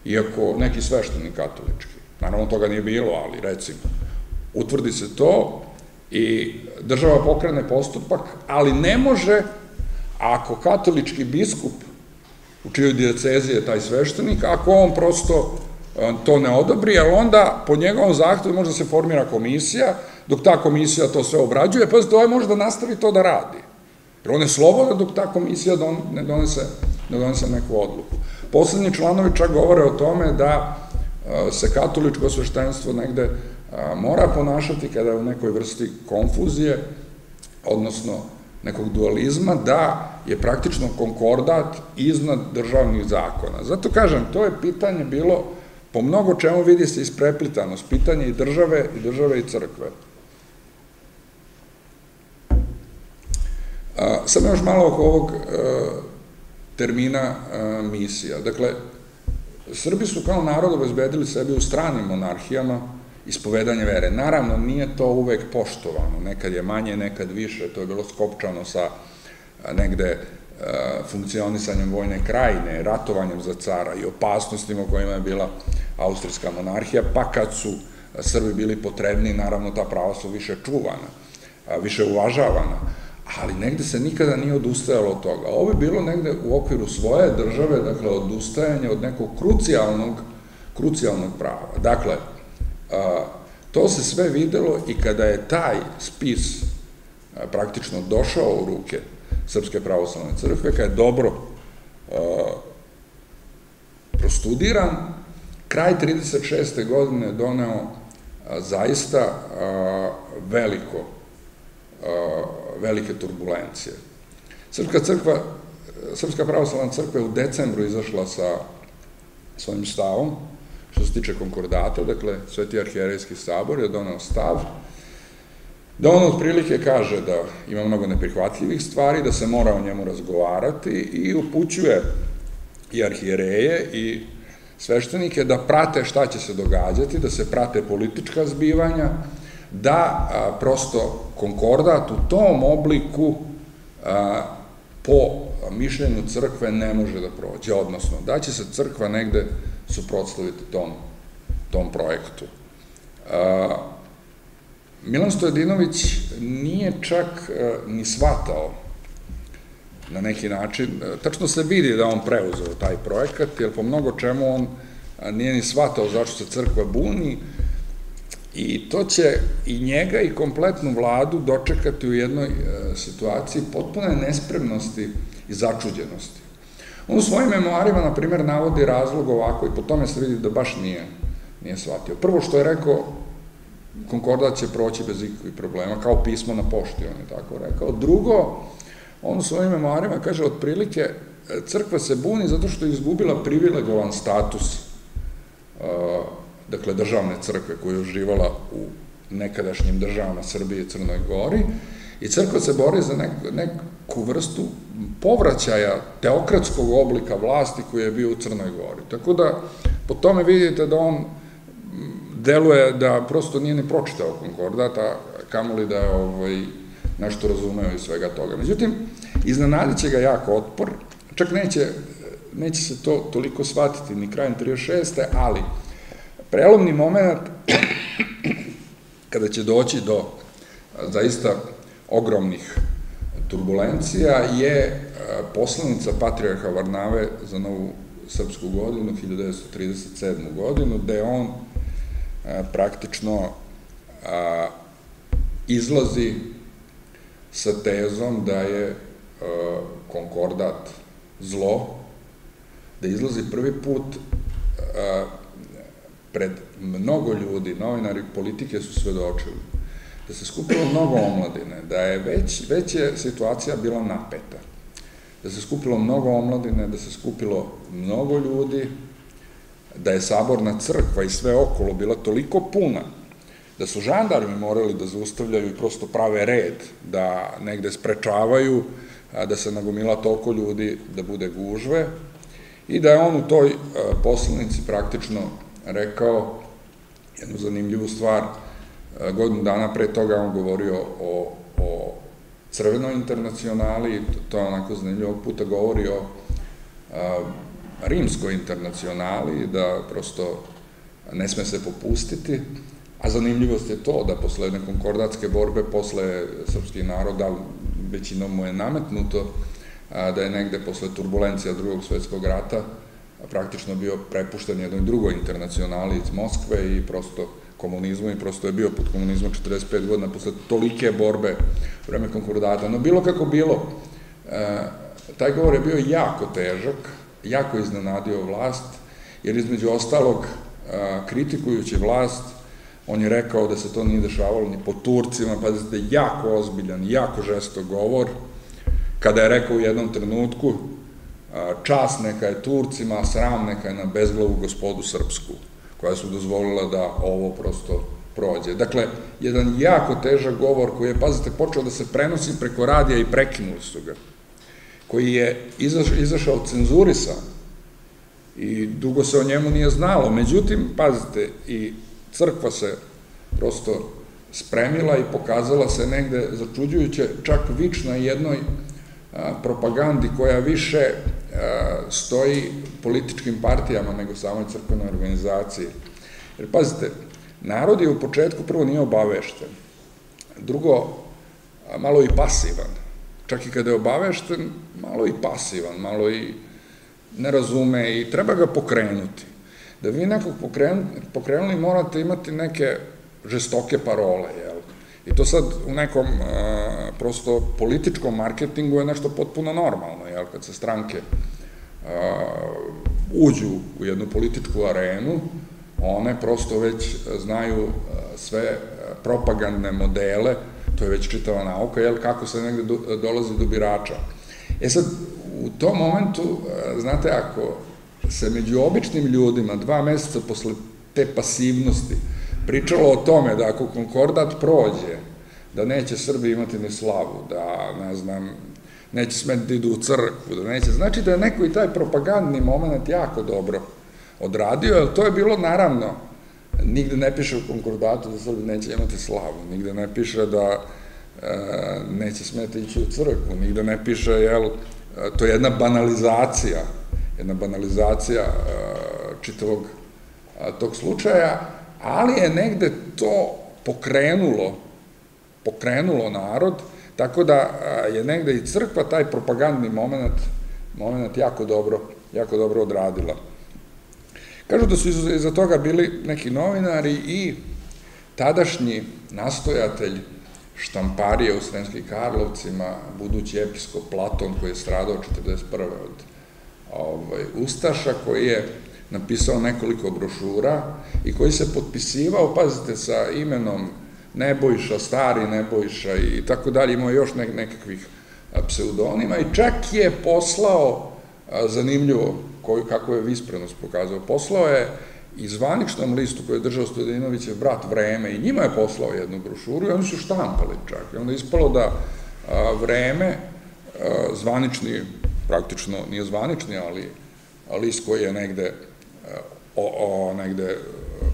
iako neki svešteni katolički. Naravno, toga nije bilo, ali recimo, utvrdi se to i država pokrene postupak, ali ne može, ako katolički biskup, u čijoj diocezi je taj sveštenik, ako on prosto e, to ne odobri, ali onda po njegovom zahtevu može da se formira komisija, dok ta komisija to sve obrađuje, pa to je može da nastavi to da radi. Jer on je slobodan dok ta komisija ne donese, ne donese neku odluku. Poslednji članovi čak govore o tome da e, se katoličko sveštenstvo negde mora ponašati kada je u nekoj vrsti konfuzije, odnosno nekog dualizma, da je praktično konkordat iznad državnih zakona. Zato kažem, to je pitanje bilo, po mnogo čemu vidi se ispreplitanost, pitanje i države, i države i crkve. Samo još malo oko ovog e, termina e, misija. Dakle, Srbi su kao narod obezbedili sebi u stranim monarhijama, ispovedanje vere. Naravno, nije to uvek poštovano, nekad je manje, nekad više, to je bilo skopčano sa negde funkcionisanjem vojne krajine, ratovanjem za cara i opasnostima kojima je bila austrijska monarhija, pa kad su Srbi bili potrebni, naravno ta prava su više čuvana, više uvažavana, ali negde se nikada nije odustajalo od toga. Ovo je bilo negde u okviru svoje države, dakle, odustajanje od nekog krucijalnog, krucijalnog prava. Dakle, To se sve videlo i kada je taj spis praktično došao u ruke Srpske pravoslavne crkve, kada je dobro prostudiran, kraj 36. godine doneo zaista veliko, velike turbulencije. Srpska crkva, Srpska pravoslavna crkva je u decembru izašla sa svojim stavom, što se tiče konkordata, dakle, Sveti arhijerejski sabor je donao stav da on otprilike kaže da ima mnogo neprihvatljivih stvari, da se mora o njemu razgovarati i upućuje i arhijereje i sveštenike da prate šta će se događati, da se prate politička zbivanja, da a, prosto konkordat u tom obliku a, po mišljenju crkve ne može da prođe, odnosno da će se crkva negde suprotstaviti tom, tom projektu. A, Milan Stojedinović nije čak a, ni shvatao na neki način, tačno se vidi da on preuzeo taj projekat, jer po mnogo čemu on nije ni shvatao zašto se crkva buni, i to će i njega i kompletnu vladu dočekati u jednoj situaciji potpune nespremnosti i začuđenosti. On u svojim memoarima, na primjer, navodi razlog ovako i po tome se vidi da baš nije, nije shvatio. Prvo što je rekao, konkordat će proći bez ikakvih problema, kao pismo na pošti, on je tako rekao. Drugo, on u svojim memoarima kaže otprilike crkva se buni zato što je izgubila privilegovan status dakle državne crkve koja je uživala u nekadašnjim državama Srbije i Crnoj Gori i crkva se bori za neku vrstu povraćaja teokratskog oblika vlasti koji je bio u Crnoj Gori. Tako da po tome vidite da on deluje da prosto nije ni pročitao konkordata, kamoli da je ovaj, nešto razumeo iz svega toga. Međutim, iznenadit će ga jako otpor, čak neće, neće se to toliko shvatiti ni krajem 36. ali prelomni moment kada će doći do zaista ogromnih turbulencija je poslanica Patriarha Varnave za novu srpsku godinu, 1937. godinu, gde on praktično izlazi sa tezom da je konkordat zlo, da izlazi prvi put pred mnogo ljudi, novinari politike su svedočili, da se skupilo mnogo omladine, da je već, već je situacija bila napeta, da se skupilo mnogo omladine, da se skupilo mnogo ljudi, da je saborna crkva i sve okolo bila toliko puna, da su žandarmi morali da zaustavljaju i prosto prave red, da negde sprečavaju, da se nagomila toliko ljudi da bude gužve i da je on u toj poslanici praktično rekao jednu zanimljivu stvar, godinu dana pre toga on govorio o, o crvenoj internacionali, to je onako zanimljivo, puta govori o rimskoj internacionali, da prosto ne sme se popustiti, a zanimljivost je to da posle jedne konkordatske borbe, posle srpski narod, da većinom mu je nametnuto, da je negde posle turbulencija drugog svetskog rata praktično bio prepušten jednoj drugoj internacionali iz Moskve i prosto komunizmu i prosto je bio pod komunizmom 45 godina posle tolike borbe vreme konkordata. No bilo kako bilo, taj govor je bio jako težak, jako iznenadio vlast, jer između ostalog, kritikujući vlast, on je rekao da se to nije dešavalo ni po Turcima, pazite, jako ozbiljan, jako žesto govor, kada je rekao u jednom trenutku, čas neka je Turcima, sram neka je na bezglavu gospodu Srpsku, koja su dozvolila da ovo prosto prođe. Dakle, jedan jako težak govor koji je, pazite, počeo da se prenosi preko radija i prekinuli su ga koji je izašao cenzurisan i dugo se o njemu nije znalo. Međutim, pazite, i crkva se prosto spremila i pokazala se negde začuđujuće, čak vič na jednoj propagandi koja više stoji političkim partijama nego samoj crkvenoj organizaciji. Jer pazite, narod je u početku prvo nije obavešten, drugo, malo i pasivan čak i kada je obavešten, malo i pasivan, malo i ne razume i treba ga pokrenuti. Da vi nekog pokrenuli morate imati neke žestoke parole, jel? I to sad u nekom prosto političkom marketingu je nešto potpuno normalno, jel? Kad se stranke uđu u jednu političku arenu, one prosto već znaju sve propagandne modele to je već čitava nauka, jel, kako se negde dolazi do birača. E sad, u tom momentu, znate, ako se među običnim ljudima dva meseca posle te pasivnosti pričalo o tome da ako konkordat prođe, da neće Srbi imati ni slavu, da, ne znam, neće smeti da idu u crkvu, da neće, znači da je neko i taj propagandni moment jako dobro odradio, jer to je bilo naravno Nigde ne piše u konkordatu da Srbi neće imati slavu, nigde ne piše da e, neće smeti ići u crkvu, nigde ne piše, jel, to je jedna banalizacija, jedna banalizacija e, čitavog tog slučaja, ali je negde to pokrenulo, pokrenulo narod, tako da je negde i crkva taj propagandni moment, moment jako dobro, jako dobro odradila. Kažu da su iza toga bili neki novinari i tadašnji nastojatelj štamparije u Sremskih Karlovcima, budući episkop Platon koji je stradao 41. od ovaj, Ustaša, koji je napisao nekoliko brošura i koji se potpisivao, pazite, sa imenom Nebojša, stari Nebojša i tako dalje, imao još nekakvih pseudonima i čak je poslao, zanimljivo, kako je visprenost pokazao, poslao je i zvaničnom listu koji je držao Stojadinovićev brat Vreme i njima je poslao jednu brošuru i oni su štampali čak. I onda je ispalo da Vreme, zvanični, praktično nije zvanični, ali list koji je negde, o, o, negde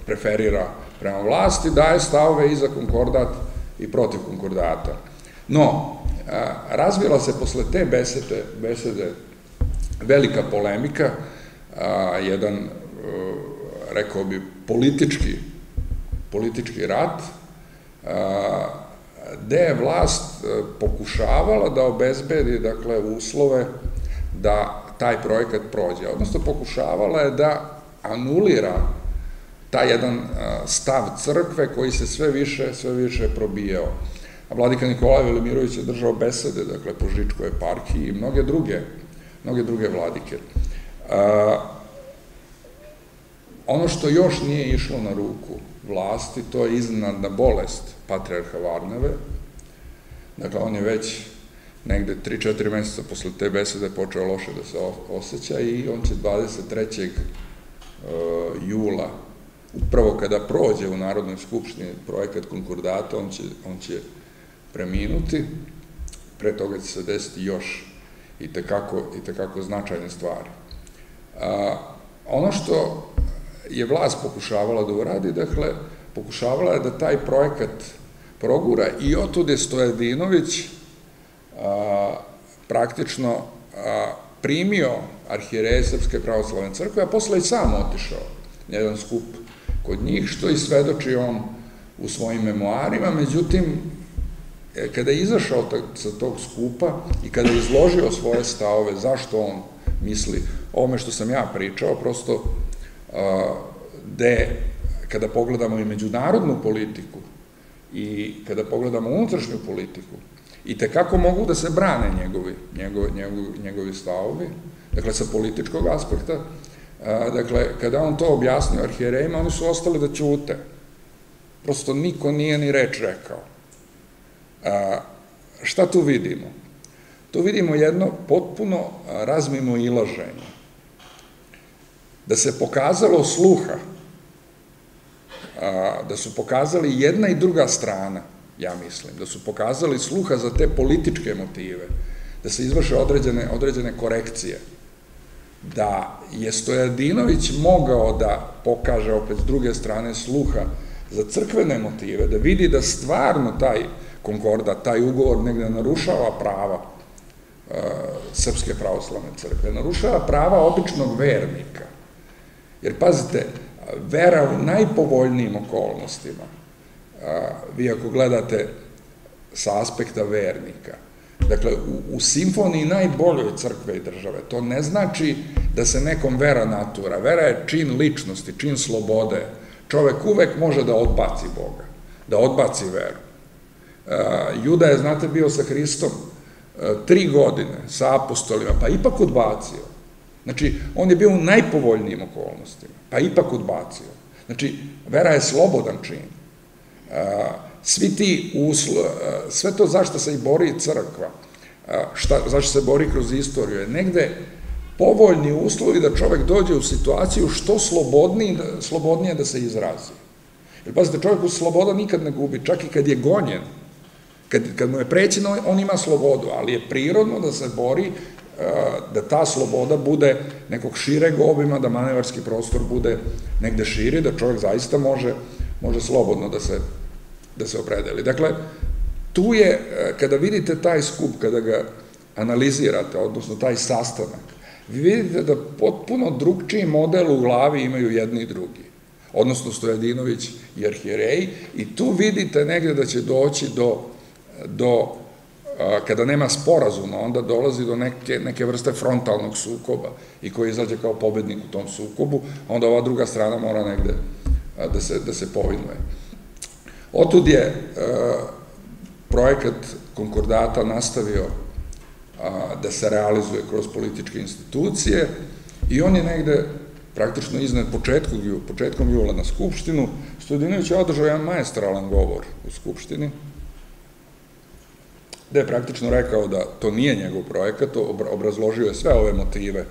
preferira prema vlasti, daje stavove i za konkordat i protiv konkordata. No, a, razvila se posle te besede, besede velika polemika, a, jedan rekao bi, politički, politički rat, gde je vlast e, pokušavala da obezbedi, dakle, uslove da taj projekat prođe. Odnosno, pokušavala je da anulira taj jedan stav crkve koji se sve više, sve više probijao. A vladika Nikolaj Velimirović je držao besede, dakle, po Žičkoj eparhiji i mnoge druge, mnoge druge vladike. Ono što još nije išlo na ruku vlasti, to je iznenadna bolest patriarha Varnave. Dakle, on je već negde 3-4 meseca posle te besede počeo loše da se osjeća i on će 23. E, jula, upravo kada prođe u Narodnoj skupštini projekat konkordata, on će, on će preminuti, pre toga će se desiti još i tekako, i značajne stvari. Ono što je vlast pokušavala da uradi, dakle, pokušavala je da taj projekat progura i otud je Stojadinović a, praktično primio arhijereje Srpske pravoslavne crkve, a posle i sam otišao jedan skup kod njih, što i svedoči on u svojim memoarima, međutim, e, kada je izašao sa tog skupa i kada je izložio svoje stavove, zašto on misli ovome što sam ja pričao, prosto gde, kada pogledamo i međunarodnu politiku i kada pogledamo unutrašnju politiku, i tekako mogu da se brane njegovi, njegovi, njegovi, njegovi stavovi, dakle, sa političkog aspekta, dakle, kada on to objasnio arhijerejima, oni su ostali da ćute. Prosto niko nije ni reč rekao. A, šta tu vidimo? Tu vidimo jedno potpuno razmimo ilaženje da se pokazalo sluha, da su pokazali jedna i druga strana, ja mislim, da su pokazali sluha za te političke motive, da se izvrše određene, određene korekcije, da je Stojadinović mogao da pokaže opet s druge strane sluha za crkvene motive, da vidi da stvarno taj konkorda, taj ugovor negde narušava prava Srpske pravoslavne crkve, narušava prava običnog vernika, Jer pazite, vera u najpovoljnijim okolnostima, vi ako gledate sa aspekta vernika, dakle, u, u simfoniji najboljoj crkve i države, to ne znači da se nekom vera natura. Vera je čin ličnosti, čin slobode. Čovek uvek može da odbaci Boga, da odbaci veru. Juda je, znate, bio sa Hristom tri godine, sa apostolima, pa ipak odbacio. Znači, on je bio u najpovoljnijim okolnostima, pa ipak odbacio. Znači, vera je slobodan čin. Svi ti uslo, sve to zašto se i bori crkva, šta, zašto se bori kroz istoriju, je negde povoljni uslovi da čovek dođe u situaciju što slobodnije, slobodnije da se izrazi. Jer pazite, čovek u sloboda nikad ne gubi, čak i kad je gonjen, kad, kad mu je prećeno, on ima slobodu, ali je prirodno da se bori da ta sloboda bude nekog šireg obima, da manevarski prostor bude negde širi, da čovjek zaista može, može slobodno da se, da se opredeli. Dakle, tu je, kada vidite taj skup, kada ga analizirate, odnosno taj sastanak, vi vidite da potpuno drugčiji model u glavi imaju jedni i drugi, odnosno Stojadinović i Arhijerej, i tu vidite negde da će doći do, do kada nema sporazuma, onda dolazi do neke, neke vrste frontalnog sukoba i koji izađe kao pobednik u tom sukobu, onda ova druga strana mora negde da se, da se povinuje. Otud je projekat konkordata nastavio da se realizuje kroz političke institucije i on je negde praktično iznad početkom, početkom jula na Skupštinu, Studinović je održao jedan maestralan govor u Skupštini, gde je praktično rekao da to nije njegov projekat, obrazložio je sve ove motive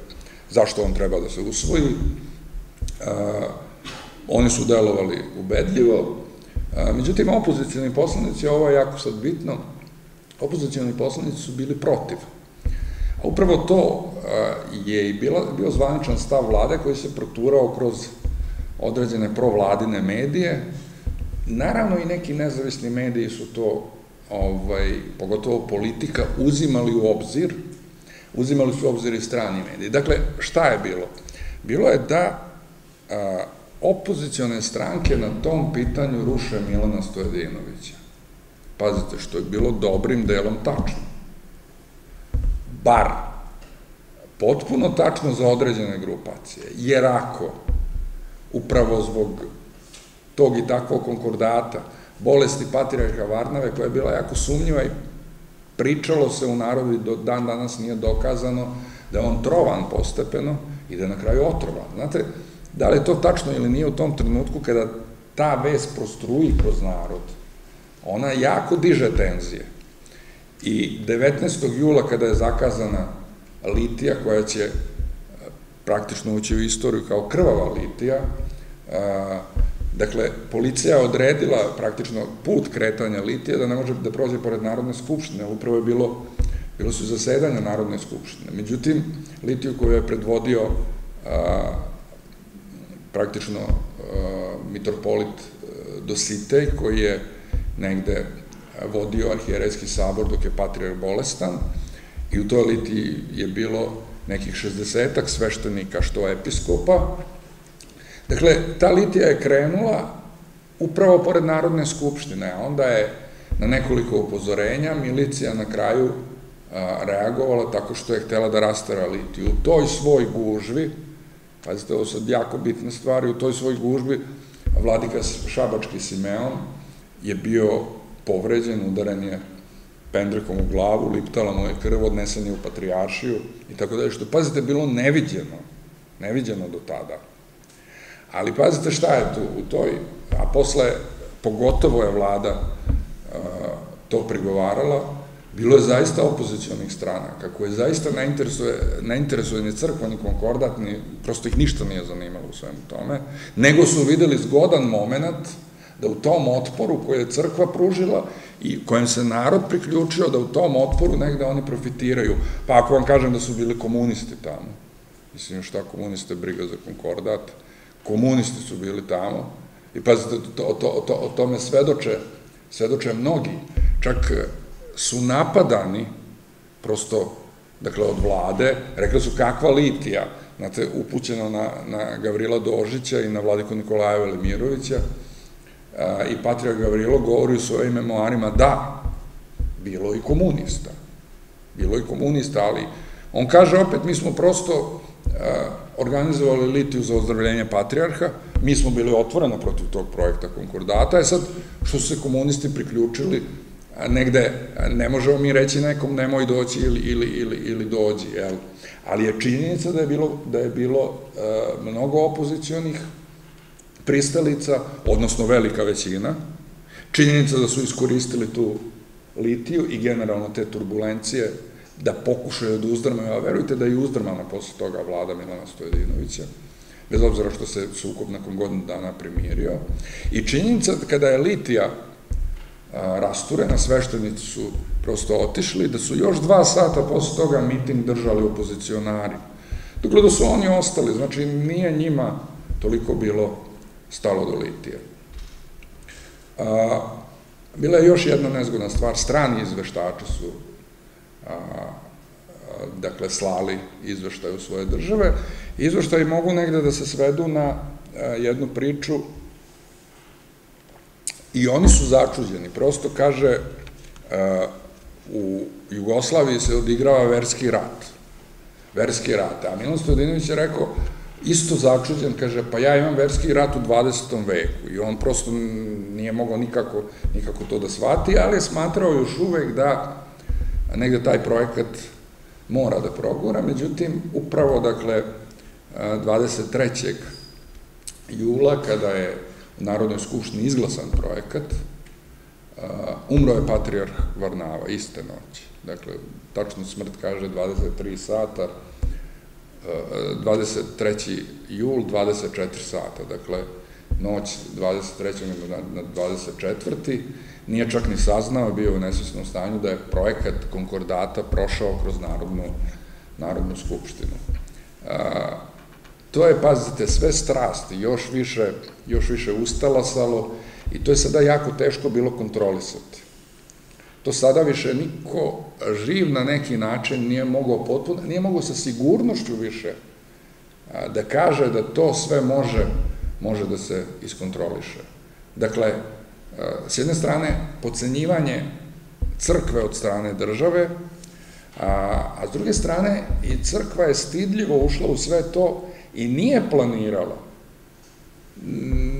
zašto on treba da se usvoji. Oni su delovali ubedljivo, međutim, opozicijani poslanici, ovo je jako sad bitno, opozicijani poslanici su bili protiv. A upravo to je i bio zvaničan stav vlade koji se proturao kroz određene provladine medije. Naravno i neki nezavisni mediji su to, ovaj, pogotovo politika, uzimali u obzir, uzimali su u obzir i strani mediji. Dakle, šta je bilo? Bilo je da opozicione stranke na tom pitanju ruše Milana Stojedinovića. Pazite, što je bilo dobrim delom tačno. Bar potpuno tačno za određene grupacije, jer ako upravo zbog tog i takvog konkordata, bolesti Patriarha Varnave, koja je bila jako sumnjiva i pričalo se u narodu i do dan danas nije dokazano da je on trovan postepeno i da je na kraju otrovan. Znate, da li je to tačno ili nije u tom trenutku kada ta vest prostruji kroz narod, ona jako diže tenzije. I 19. jula kada je zakazana litija koja će praktično ući u istoriju kao krvava litija. Dakle, policija je odredila praktično put kretanja litija da ne može da prođe pored Narodne skupštine, upravo je bilo, bilo su zasedanja Narodne skupštine. Međutim, litiju koju je predvodio praktično mitropolit Dositej, koji je negde vodio arhijerejski sabor dok je patrijar bolestan, i u toj litiji je bilo nekih 60 sveštenika što episkopa. Dakle, ta litija je krenula upravo pored Narodne skupštine, a onda je na nekoliko upozorenja milicija na kraju reagovala tako što je htela da rastara litiju. U toj svoj gužvi, pazite, ovo sad jako bitne stvari, u toj svoj gužbi vladika Šabački Simeon je bio povređen, udaren je pendrekom u glavu, liptala mu je krv, odnesen je u patrijaršiju i tako dalje, što, pazite, bilo neviđeno, neviđeno do tada. Ali pazite šta je tu u toj, a posle, pogotovo je vlada to prigovarala, bilo je zaista opozicijalnih stranaka, koje zaista ne interesuje, ne interesuje ni crkva, ni konkordat, ni, prosto ih ništa nije zanimalo u svemu tome, nego su videli zgodan moment da u tom otporu koje je crkva pružila i kojem se narod priključio da u tom otporu negde oni profitiraju. Pa ako vam kažem da su bili komunisti tamo, mislim šta komuniste briga za konkordat, komunisti su bili tamo i pazite, to, to, to, o tome svedoče, svedoče mnogi, čak su napadani prosto, dakle, od vlade, rekli su kakva litija, znate, upućeno na, na Gavrila Dožića i na Vladiko Nikolajeva Lemirovića, i Patrija Gavrilo govori u svojim memoarima da, bilo i komunista. Bilo i komunista, ali on kaže opet, mi smo prosto organizovali litiju za ozdravljenje patrijarha, mi smo bili otvoreno protiv tog projekta konkordata, je sad, što su se komunisti priključili, negde, ne možemo mi reći nekom nemoj doći ili, ili, ili, ili dođi, jel? ali je činjenica da je bilo, da je bilo mnogo opozicijonih pristalica, odnosno velika većina, činjenica da su iskoristili tu litiju i generalno te turbulencije da pokušaju da uzdrmaju, a verujte da je uzdrmana posle toga vlada Milana Stojedinovića, bez obzira što se sukob nakon godinu dana primirio. I činjenica kada je litija rasturena, sveštenici su prosto otišli, da su još dva sata posle toga miting držali opozicionari. Dakle, da su oni ostali, znači nije njima toliko bilo stalo do litije. Bila je još jedna nezgodna stvar, strani izveštači su dakle, slali izveštaj u svoje države. Izveštaji mogu negde da se svedu na jednu priču i oni su začuđeni. Prosto kaže, u Jugoslaviji se odigrava verski rat. Verski rat. A Milan Stojadinović je rekao, isto začuđen, kaže, pa ja imam verski rat u 20. veku i on prosto nije mogao nikako, nikako to da shvati, ali je smatrao još uvek da negde taj projekat mora da progura, međutim, upravo, dakle, 23. jula, kada je Narodnoj skupštini izglasan projekat, umro je patrijarh Varnava, iste noći. Dakle, tačno smrt kaže 23 sata, 23. jul, 24 sata, dakle, noć 23. na 24. Nije čak ni saznao, bio u nesvesnom stanju da je projekat konkordata prošao kroz Narodnu, Narodnu skupštinu. To je, pazite, sve strasti, još više, još više ustalasalo i to je sada jako teško bilo kontrolisati. To sada više niko živ na neki način nije mogao potpuno, nije mogao sa sigurnošću više da kaže da to sve može, može da se iskontroliše. Dakle, s jedne strane, pocenjivanje crkve od strane države, a, a s druge strane, i crkva je stidljivo ušla u sve to i nije planirala,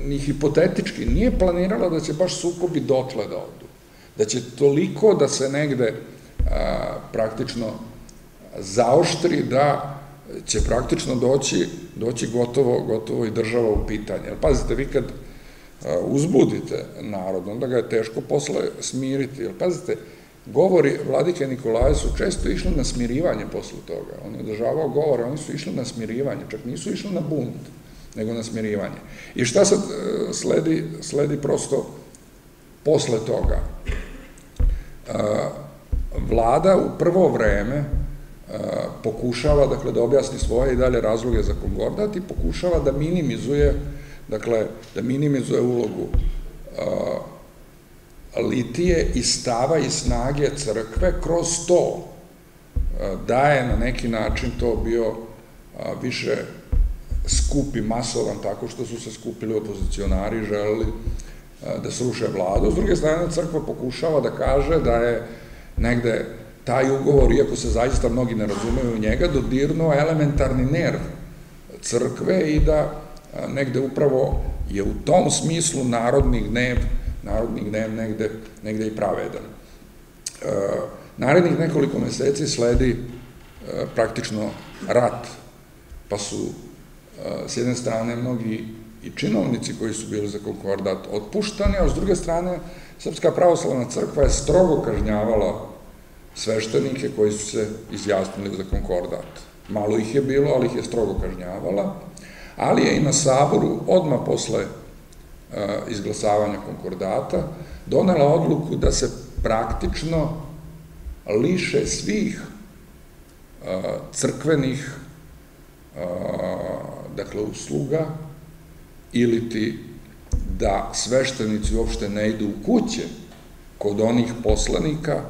ni hipotetički, nije planirala da će baš sukobi dotle da odu da će toliko da se negde praktično zaoštri da će praktično doći, doći gotovo, gotovo i država u pitanje. Pazite, vi kad uzbudite narod, onda ga je teško posle smiriti. Jer pazite, govori vladike Nikolaje su često išli na smirivanje posle toga. On je održavao govore, oni su išli na smirivanje, čak nisu išli na bunt, nego na smirivanje. I šta sad e, sledi, sledi prosto posle toga? vlada u prvo vreme pokušava, dakle, da objasni svoje i dalje razloge za konkordat i pokušava da minimizuje, dakle, da minimizuje ulogu litije i stava i snage crkve kroz to da je na neki način to bio više skupi masovan tako što su se skupili opozicionari i želeli da sruše vladu. S druge strane, crkva pokušava da kaže da je negde taj ugovor, iako se zaista mnogi ne razumeju njega, dodirnuo elementarni nerv crkve i da negde upravo je u tom smislu narodni gnev, narodni gnev negde, negde i pravedan. Narednih nekoliko meseci sledi praktično rat, pa su s jedne strane mnogi i činovnici koji su bili za konkordat otpuštani, a s druge strane Srpska pravoslavna crkva je strogo kažnjavala sveštenike koji su se izjasnili za konkordat. Malo ih je bilo, ali ih je strogo kažnjavala, ali je i na saboru, odmah posle izglasavanja konkordata, donela odluku da se praktično liše svih crkvenih dakle usluga ili ti da sveštenici uopšte ne idu u kuće kod onih poslanika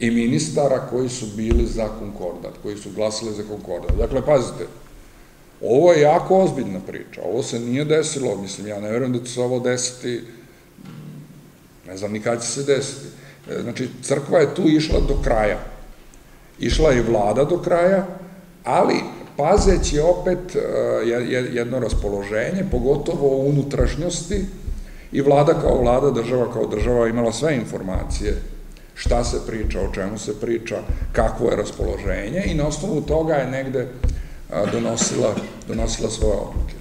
i ministara koji su bili za konkordat, koji su glasili za konkordat. Dakle, pazite, ovo je jako ozbiljna priča, ovo se nije desilo, mislim, ja ne verujem da će se ovo desiti, ne znam ni kada će se desiti. E, znači, crkva je tu išla do kraja. Išla je vlada do kraja, ali pazeći opet e, jedno raspoloženje, pogotovo u unutrašnjosti, i vlada kao vlada, država kao država imala sve informacije šta se priča, o čemu se priča, kakvo je raspoloženje i na osnovu toga je negde donosila, donosila svoje odluke.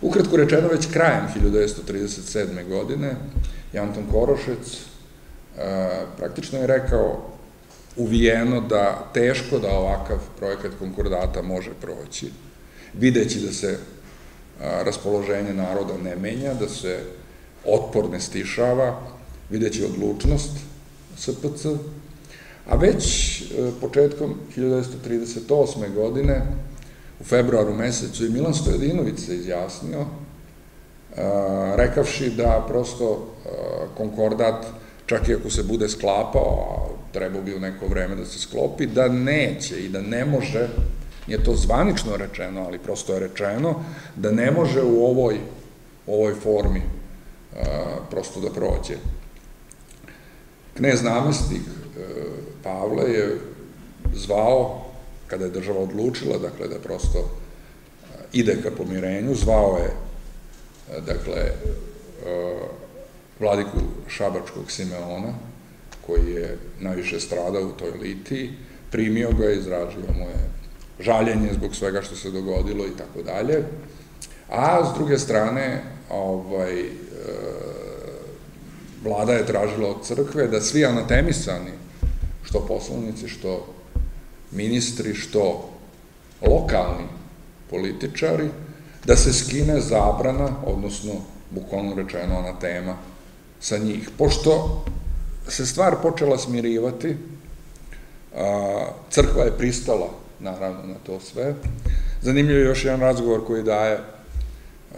Ukratko rečeno, već krajem 1937. godine, Janton Korošec e, praktično je rekao uvijeno da teško da ovakav projekat konkordata može proći, videći da se raspoloženje naroda ne menja, da se otpor ne stišava, videći odlučnost SPC, a već e, početkom 1938. godine, u februaru mesecu, i Milan Stojadinović se izjasnio, rekavši da prosto konkordat, čak i ako se bude sklapao, a treba bi u neko vreme da se sklopi, da neće i da ne može, nije to zvanično rečeno, ali prosto je rečeno, da ne može u ovoj, ovoj formi prosto da prođe. Knez namestnik e, Pavle je zvao, kada je država odlučila, dakle, da prosto ide ka pomirenju, zvao je, dakle, e, vladiku Šabačkog Simeona, koji je najviše stradao u toj litiji, primio ga izražio mu je žaljenje zbog svega što se dogodilo i tako dalje. A s druge strane, ovaj, e, vlada je tražila od crkve da svi anatemisani, što poslanici, što ministri, što lokalni političari, da se skine zabrana, odnosno, bukvalno rečeno, ona tema sa njih. Pošto se stvar počela smirivati, crkva je pristala, naravno, na to sve. Zanimljiv je još jedan razgovor koji daje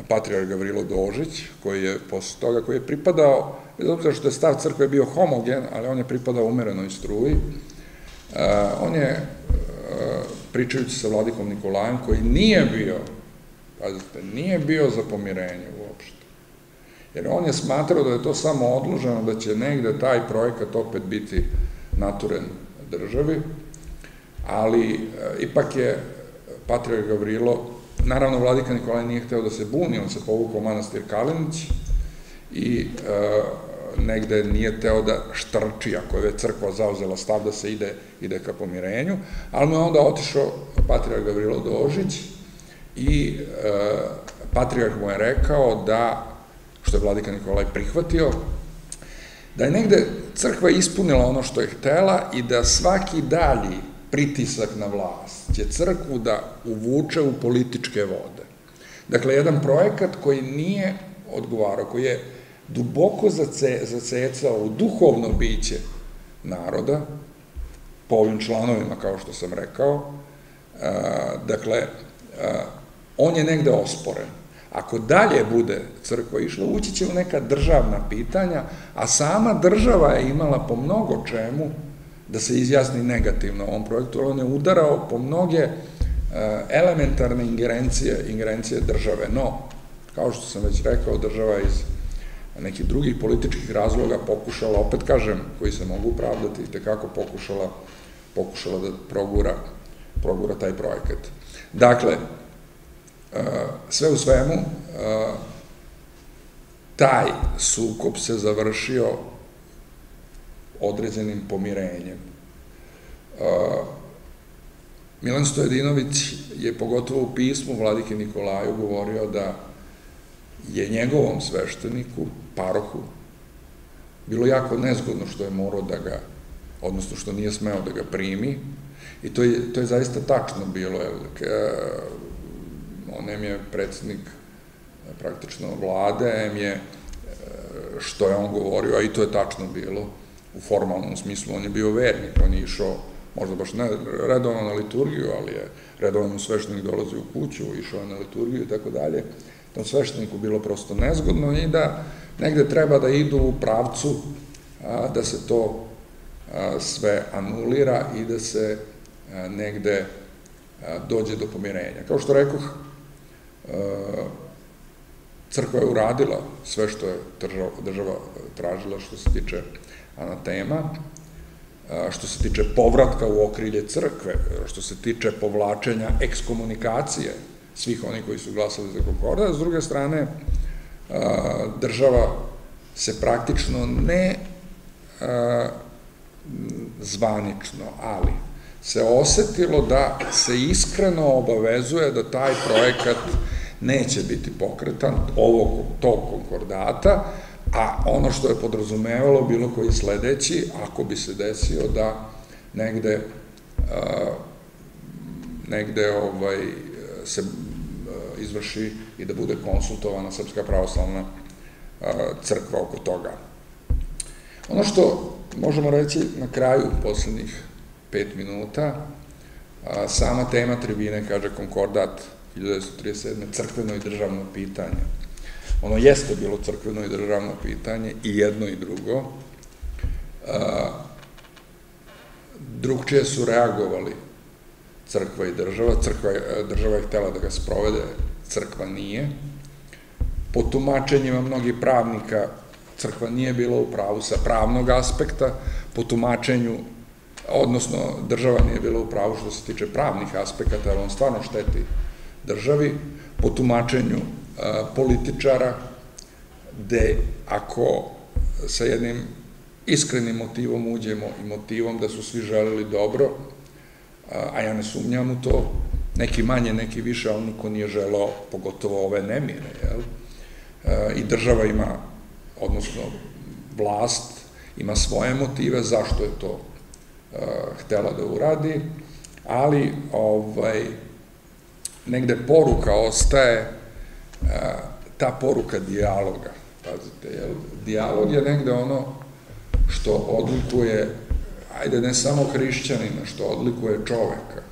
patrijar Gavrilo Dožić, koji je posle toga, koji je pripadao, bez obzira što je stav crkve bio homogen, ali on je pripadao umerenoj struji, on je, pričajući sa vladikom Nikolajem, koji nije bio, pazite, nije bio za pomirenje uopšte. Jer on je smatrao da je to samo odloženo, da će negde taj projekat opet biti naturen državi, ali e, ipak je Patriar Gavrilo, naravno vladika Nikolaj nije hteo da se buni, on se povukao manastir Kalinić i e, negde nije teo da štrči, ako je već crkva zauzela stav da se ide, ide ka pomirenju, ali mu je onda otišao Patriar Gavrilo Dožić i e, mu je rekao da, što je vladika Nikolaj prihvatio, da je negde crkva ispunila ono što je htela i da svaki dalji pritisak na vlast će crkvu da uvuče u političke vode. Dakle, jedan projekat koji nije odgovarao, koji je duboko zacecao u duhovno biće naroda, po ovim članovima, kao što sam rekao, dakle, on je negde osporen. Ako dalje bude crkva išla, ući će u neka državna pitanja, a sama država je imala po mnogo čemu da se izjasni negativno o ovom projektu, on je udarao po mnoge e, elementarne ingerencije, ingerencije države. No, kao što sam već rekao, država iz nekih drugih političkih razloga pokušala, opet kažem, koji se mogu upravdati, i tekako pokušala, pokušala da progura, progura taj projekat. Dakle, sve u svemu, taj sukob se završio određenim pomirenjem. Milan Stojedinović je pogotovo u pismu Vladike Nikolaju govorio da je njegovom svešteniku, parohu, bilo jako nezgodno što je morao da ga, odnosno što nije smeo da ga primi, i to je, to je zaista tačno bilo, jer on je predsednik praktično vlade, je što je on govorio, a i to je tačno bilo, u formalnom smislu, on je bio vernik, on je išao, možda baš ne redovno na liturgiju, ali je redovno sveštenik dolazi u kuću, išao je na liturgiju i tako dalje, tom svešteniku bilo prosto nezgodno i da negde treba da idu u pravcu da se to sve anulira i da se negde dođe do pomirenja. Kao što rekoh, crkva je uradila sve što je država tražila što se tiče anatema, što se tiče povratka u okrilje crkve, što se tiče povlačenja ekskomunikacije svih onih koji su glasali za konkordat, s druge strane, država se praktično ne zvanično, ali se osetilo da se iskreno obavezuje da taj projekat neće biti pokretan ovog tog konkordata, a ono što je podrazumevalo bilo koji sledeći, ako bi se desio da negde negde ovaj, se izvrši i da bude konsultovana Srpska pravoslavna crkva oko toga. Ono što možemo reći na kraju poslednjih pet minuta, sama tema tribine, kaže Konkordat 1937. crkveno i državno pitanje. Ono jeste bilo crkveno i državno pitanje, i jedno i drugo. Drugčije su reagovali crkva i država. Crkva, država je htela da ga sprovede, crkva nije. Po tumačenjima mnogih pravnika crkva nije bila u pravu sa pravnog aspekta, po tumačenju, odnosno država nije bila u pravu što se tiče pravnih aspekata, jer on stvarno šteti državi, po tumačenju političara, gde ako sa jednim iskrenim motivom uđemo i motivom da su svi želeli dobro, a ja ne sumnjam u to, neki manje, neki više, ali niko nije želao, pogotovo ove nemire, jel? I država ima, odnosno vlast ima svoje motive zašto je to htela da uradi, ali ovaj, negde poruka ostaje ta poruka dijaloga. Pazite, jel? Dijalog je negde ono što odlikuje, ajde ne samo hrišćanina, što odlikuje čoveka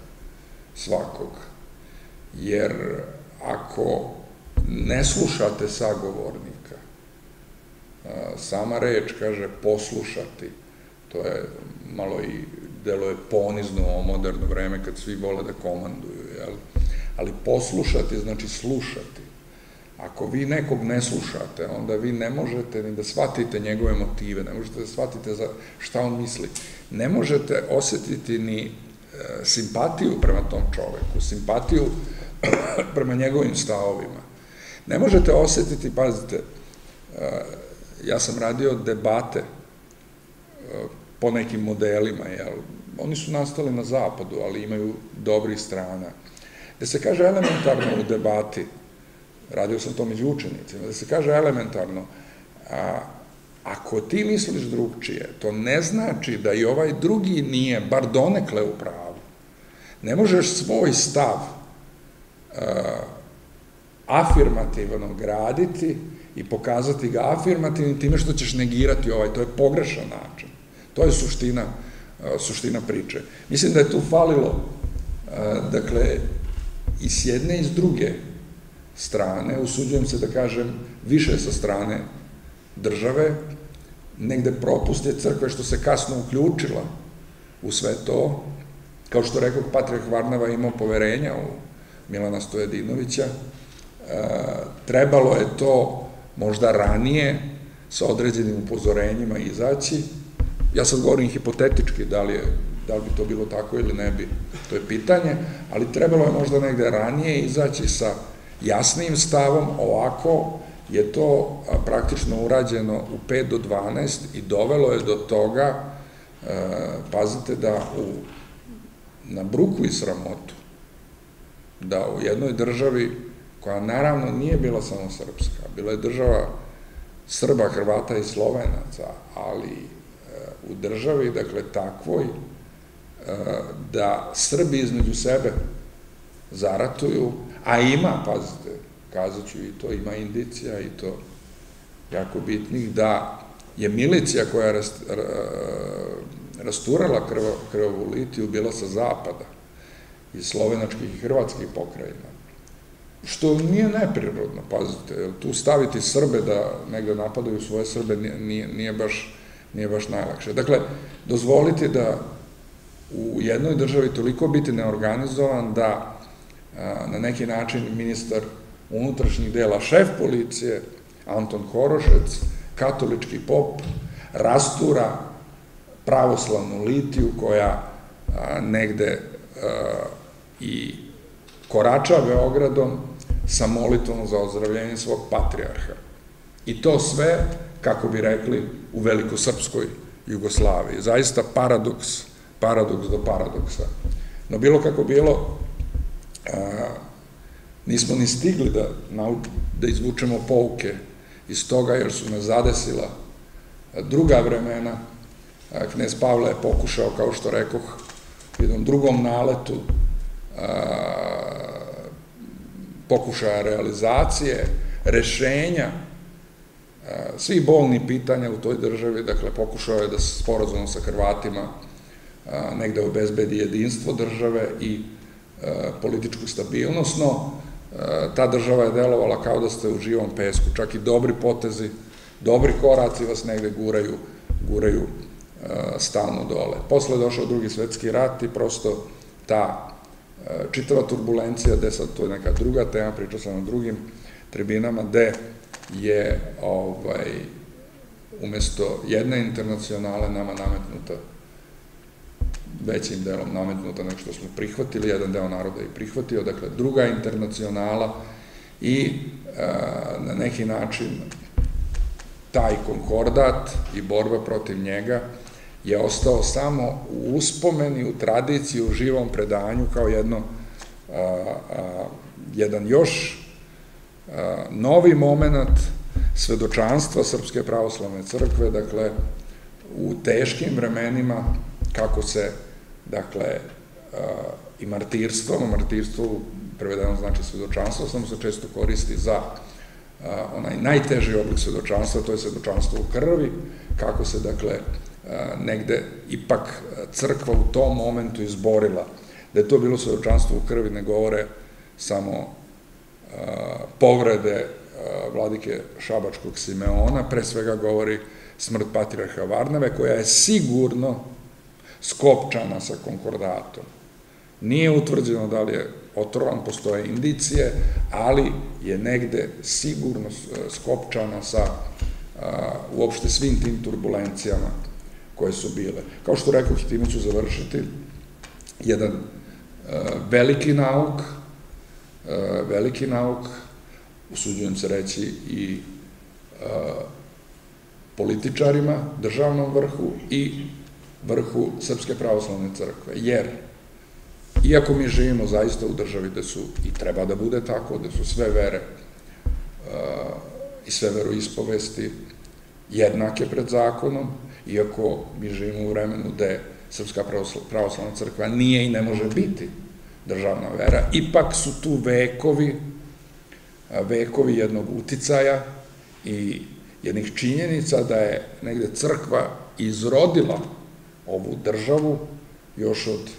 svakog. Jer ako ne slušate sagovornika, sama reč kaže poslušati, to je malo i delo je ponizno o moderno vreme kad svi vole da komanduju, jel? Ali poslušati znači slušati. Ako vi nekog ne slušate, onda vi ne možete ni da shvatite njegove motive, ne možete da shvatite za šta on misli. Ne možete osetiti ni e, simpatiju prema tom čoveku, simpatiju prema njegovim stavovima. Ne možete osetiti, pazite, e, ja sam radio debate e, po nekim modelima, jel? Oni su nastali na zapadu, ali imaju dobrih strana. Da se kaže elementarno u debati, radio sam to među učenicima, da se kaže elementarno, a, ako ti misliš drugčije, to ne znači da i ovaj drugi nije, bar donekle u pravu. Ne možeš svoj stav a, afirmativno graditi i pokazati ga afirmativnim time što ćeš negirati ovaj, to je pogrešan način. To je suština, suština priče. Mislim da je tu falilo, dakle, i s jedne i s druge strane, usuđujem se da kažem, više sa strane države, negde propust je crkve što se kasno uključila u sve to, kao što rekao Patrijak Varnava imao poverenja u Milana Stojedinovića, trebalo je to možda ranije sa određenim upozorenjima izaći, Ja sad govorim hipotetički, da li, je, da li bi to bilo tako ili ne bi, to je pitanje, ali trebalo je možda negde ranije izaći sa jasnim stavom, ovako je to praktično urađeno u 5 do 12 i dovelo je do toga, e, pazite da u, na bruku i sramotu, da u jednoj državi koja naravno nije bila samo srpska, bila je država Srba, Hrvata i Slovenaca, ali u državi, dakle takvoj, e, da Srbi između sebe zaratuju, a ima, pazite, kazat ću i to, ima indicija i to jako bitnih, da je milicija koja je rasturala krvovu litiju bila sa zapada, iz slovenačkih i hrvatskih pokrajina. Što nije neprirodno, pazite, tu staviti Srbe da negde napadaju svoje Srbe nije, nije baš nije baš najlakše. Dakle, dozvoliti da u jednoj državi toliko biti neorganizovan da na neki način ministar unutrašnjih dela, šef policije, Anton Korošec, katolički pop, rastura pravoslavnu litiju koja negde i korača Beogradom sa molitvom za ozdravljenje svog patrijarha. I to sve, kako bi rekli, u velikosrpskoj Jugoslaviji. Zaista paradoks, paradoks do paradoksa. No bilo kako bilo, a, nismo ni stigli da, da izvučemo pouke iz toga, jer su nas zadesila druga vremena. A, knez Pavle je pokušao, kao što rekoh, jednom drugom naletu a, pokušaja realizacije, rešenja svih bolnih pitanja u toj državi, dakle, pokušao je da se sporazumom sa Hrvatima negde obezbedi jedinstvo države i političku stabilnost, no ta država je delovala kao da ste u živom pesku, čak i dobri potezi, dobri koraci vas negde guraju, guraju stalno dole. Posle je došao drugi svetski rat i prosto ta čitava turbulencija, gde sad to je neka druga tema, pričao sam na drugim tribinama, gde je ovaj, umesto jedne internacionale nama nametnuta većim delom nametnuta nek što smo prihvatili, jedan deo naroda je prihvatio, dakle druga internacionala i a, na neki način taj konkordat i borba protiv njega je ostao samo u uspomeni, u tradiciji, u živom predanju kao jedno, jedan još novi moment svedočanstva Srpske pravoslavne crkve, dakle, u teškim vremenima, kako se, dakle, i martirstvo, martirstvo prevedeno znači svedočanstvo, samo se često koristi za onaj najteži oblik svedočanstva, to je svedočanstvo u krvi, kako se, dakle, negde ipak crkva u tom momentu izborila. Da je to bilo svedočanstvo u krvi, ne govore samo povrede vladike Šabačkog Simeona, pre svega govori smrt patriarha Varnave, koja je sigurno skopčana sa konkordatom. Nije utvrđeno da li je otrovan, postoje indicije, ali je negde sigurno skopčana sa uopšte svim tim turbulencijama koje su bile. Kao što rekao, time ću završiti, jedan veliki nauk, veliki nauk, usuđujem se reći i političarima, državnom vrhu i vrhu Srpske pravoslavne crkve, jer iako mi živimo zaista u državi gde su, i treba da bude tako, gde su sve vere i sve veroispovesti jednake pred zakonom, iako mi živimo u vremenu gde Srpska pravoslavna crkva nije i ne može biti državna vera, ipak su tu vekovi, vekovi jednog uticaja i jednih činjenica da je negde crkva izrodila ovu državu još od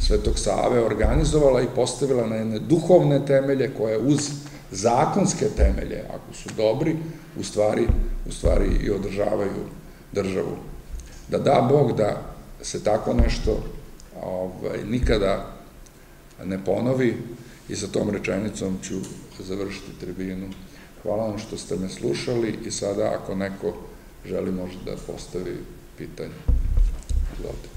Svetog Save organizovala i postavila na jedne duhovne temelje koje uz zakonske temelje, ako su dobri, u stvari, u stvari i održavaju državu. Da da Bog da se tako nešto ovaj, nikada ne ponovi i sa tom rečenicom ću završiti tribinu. Hvala vam što ste me slušali i sada ako neko želi može da postavi pitanje. Lord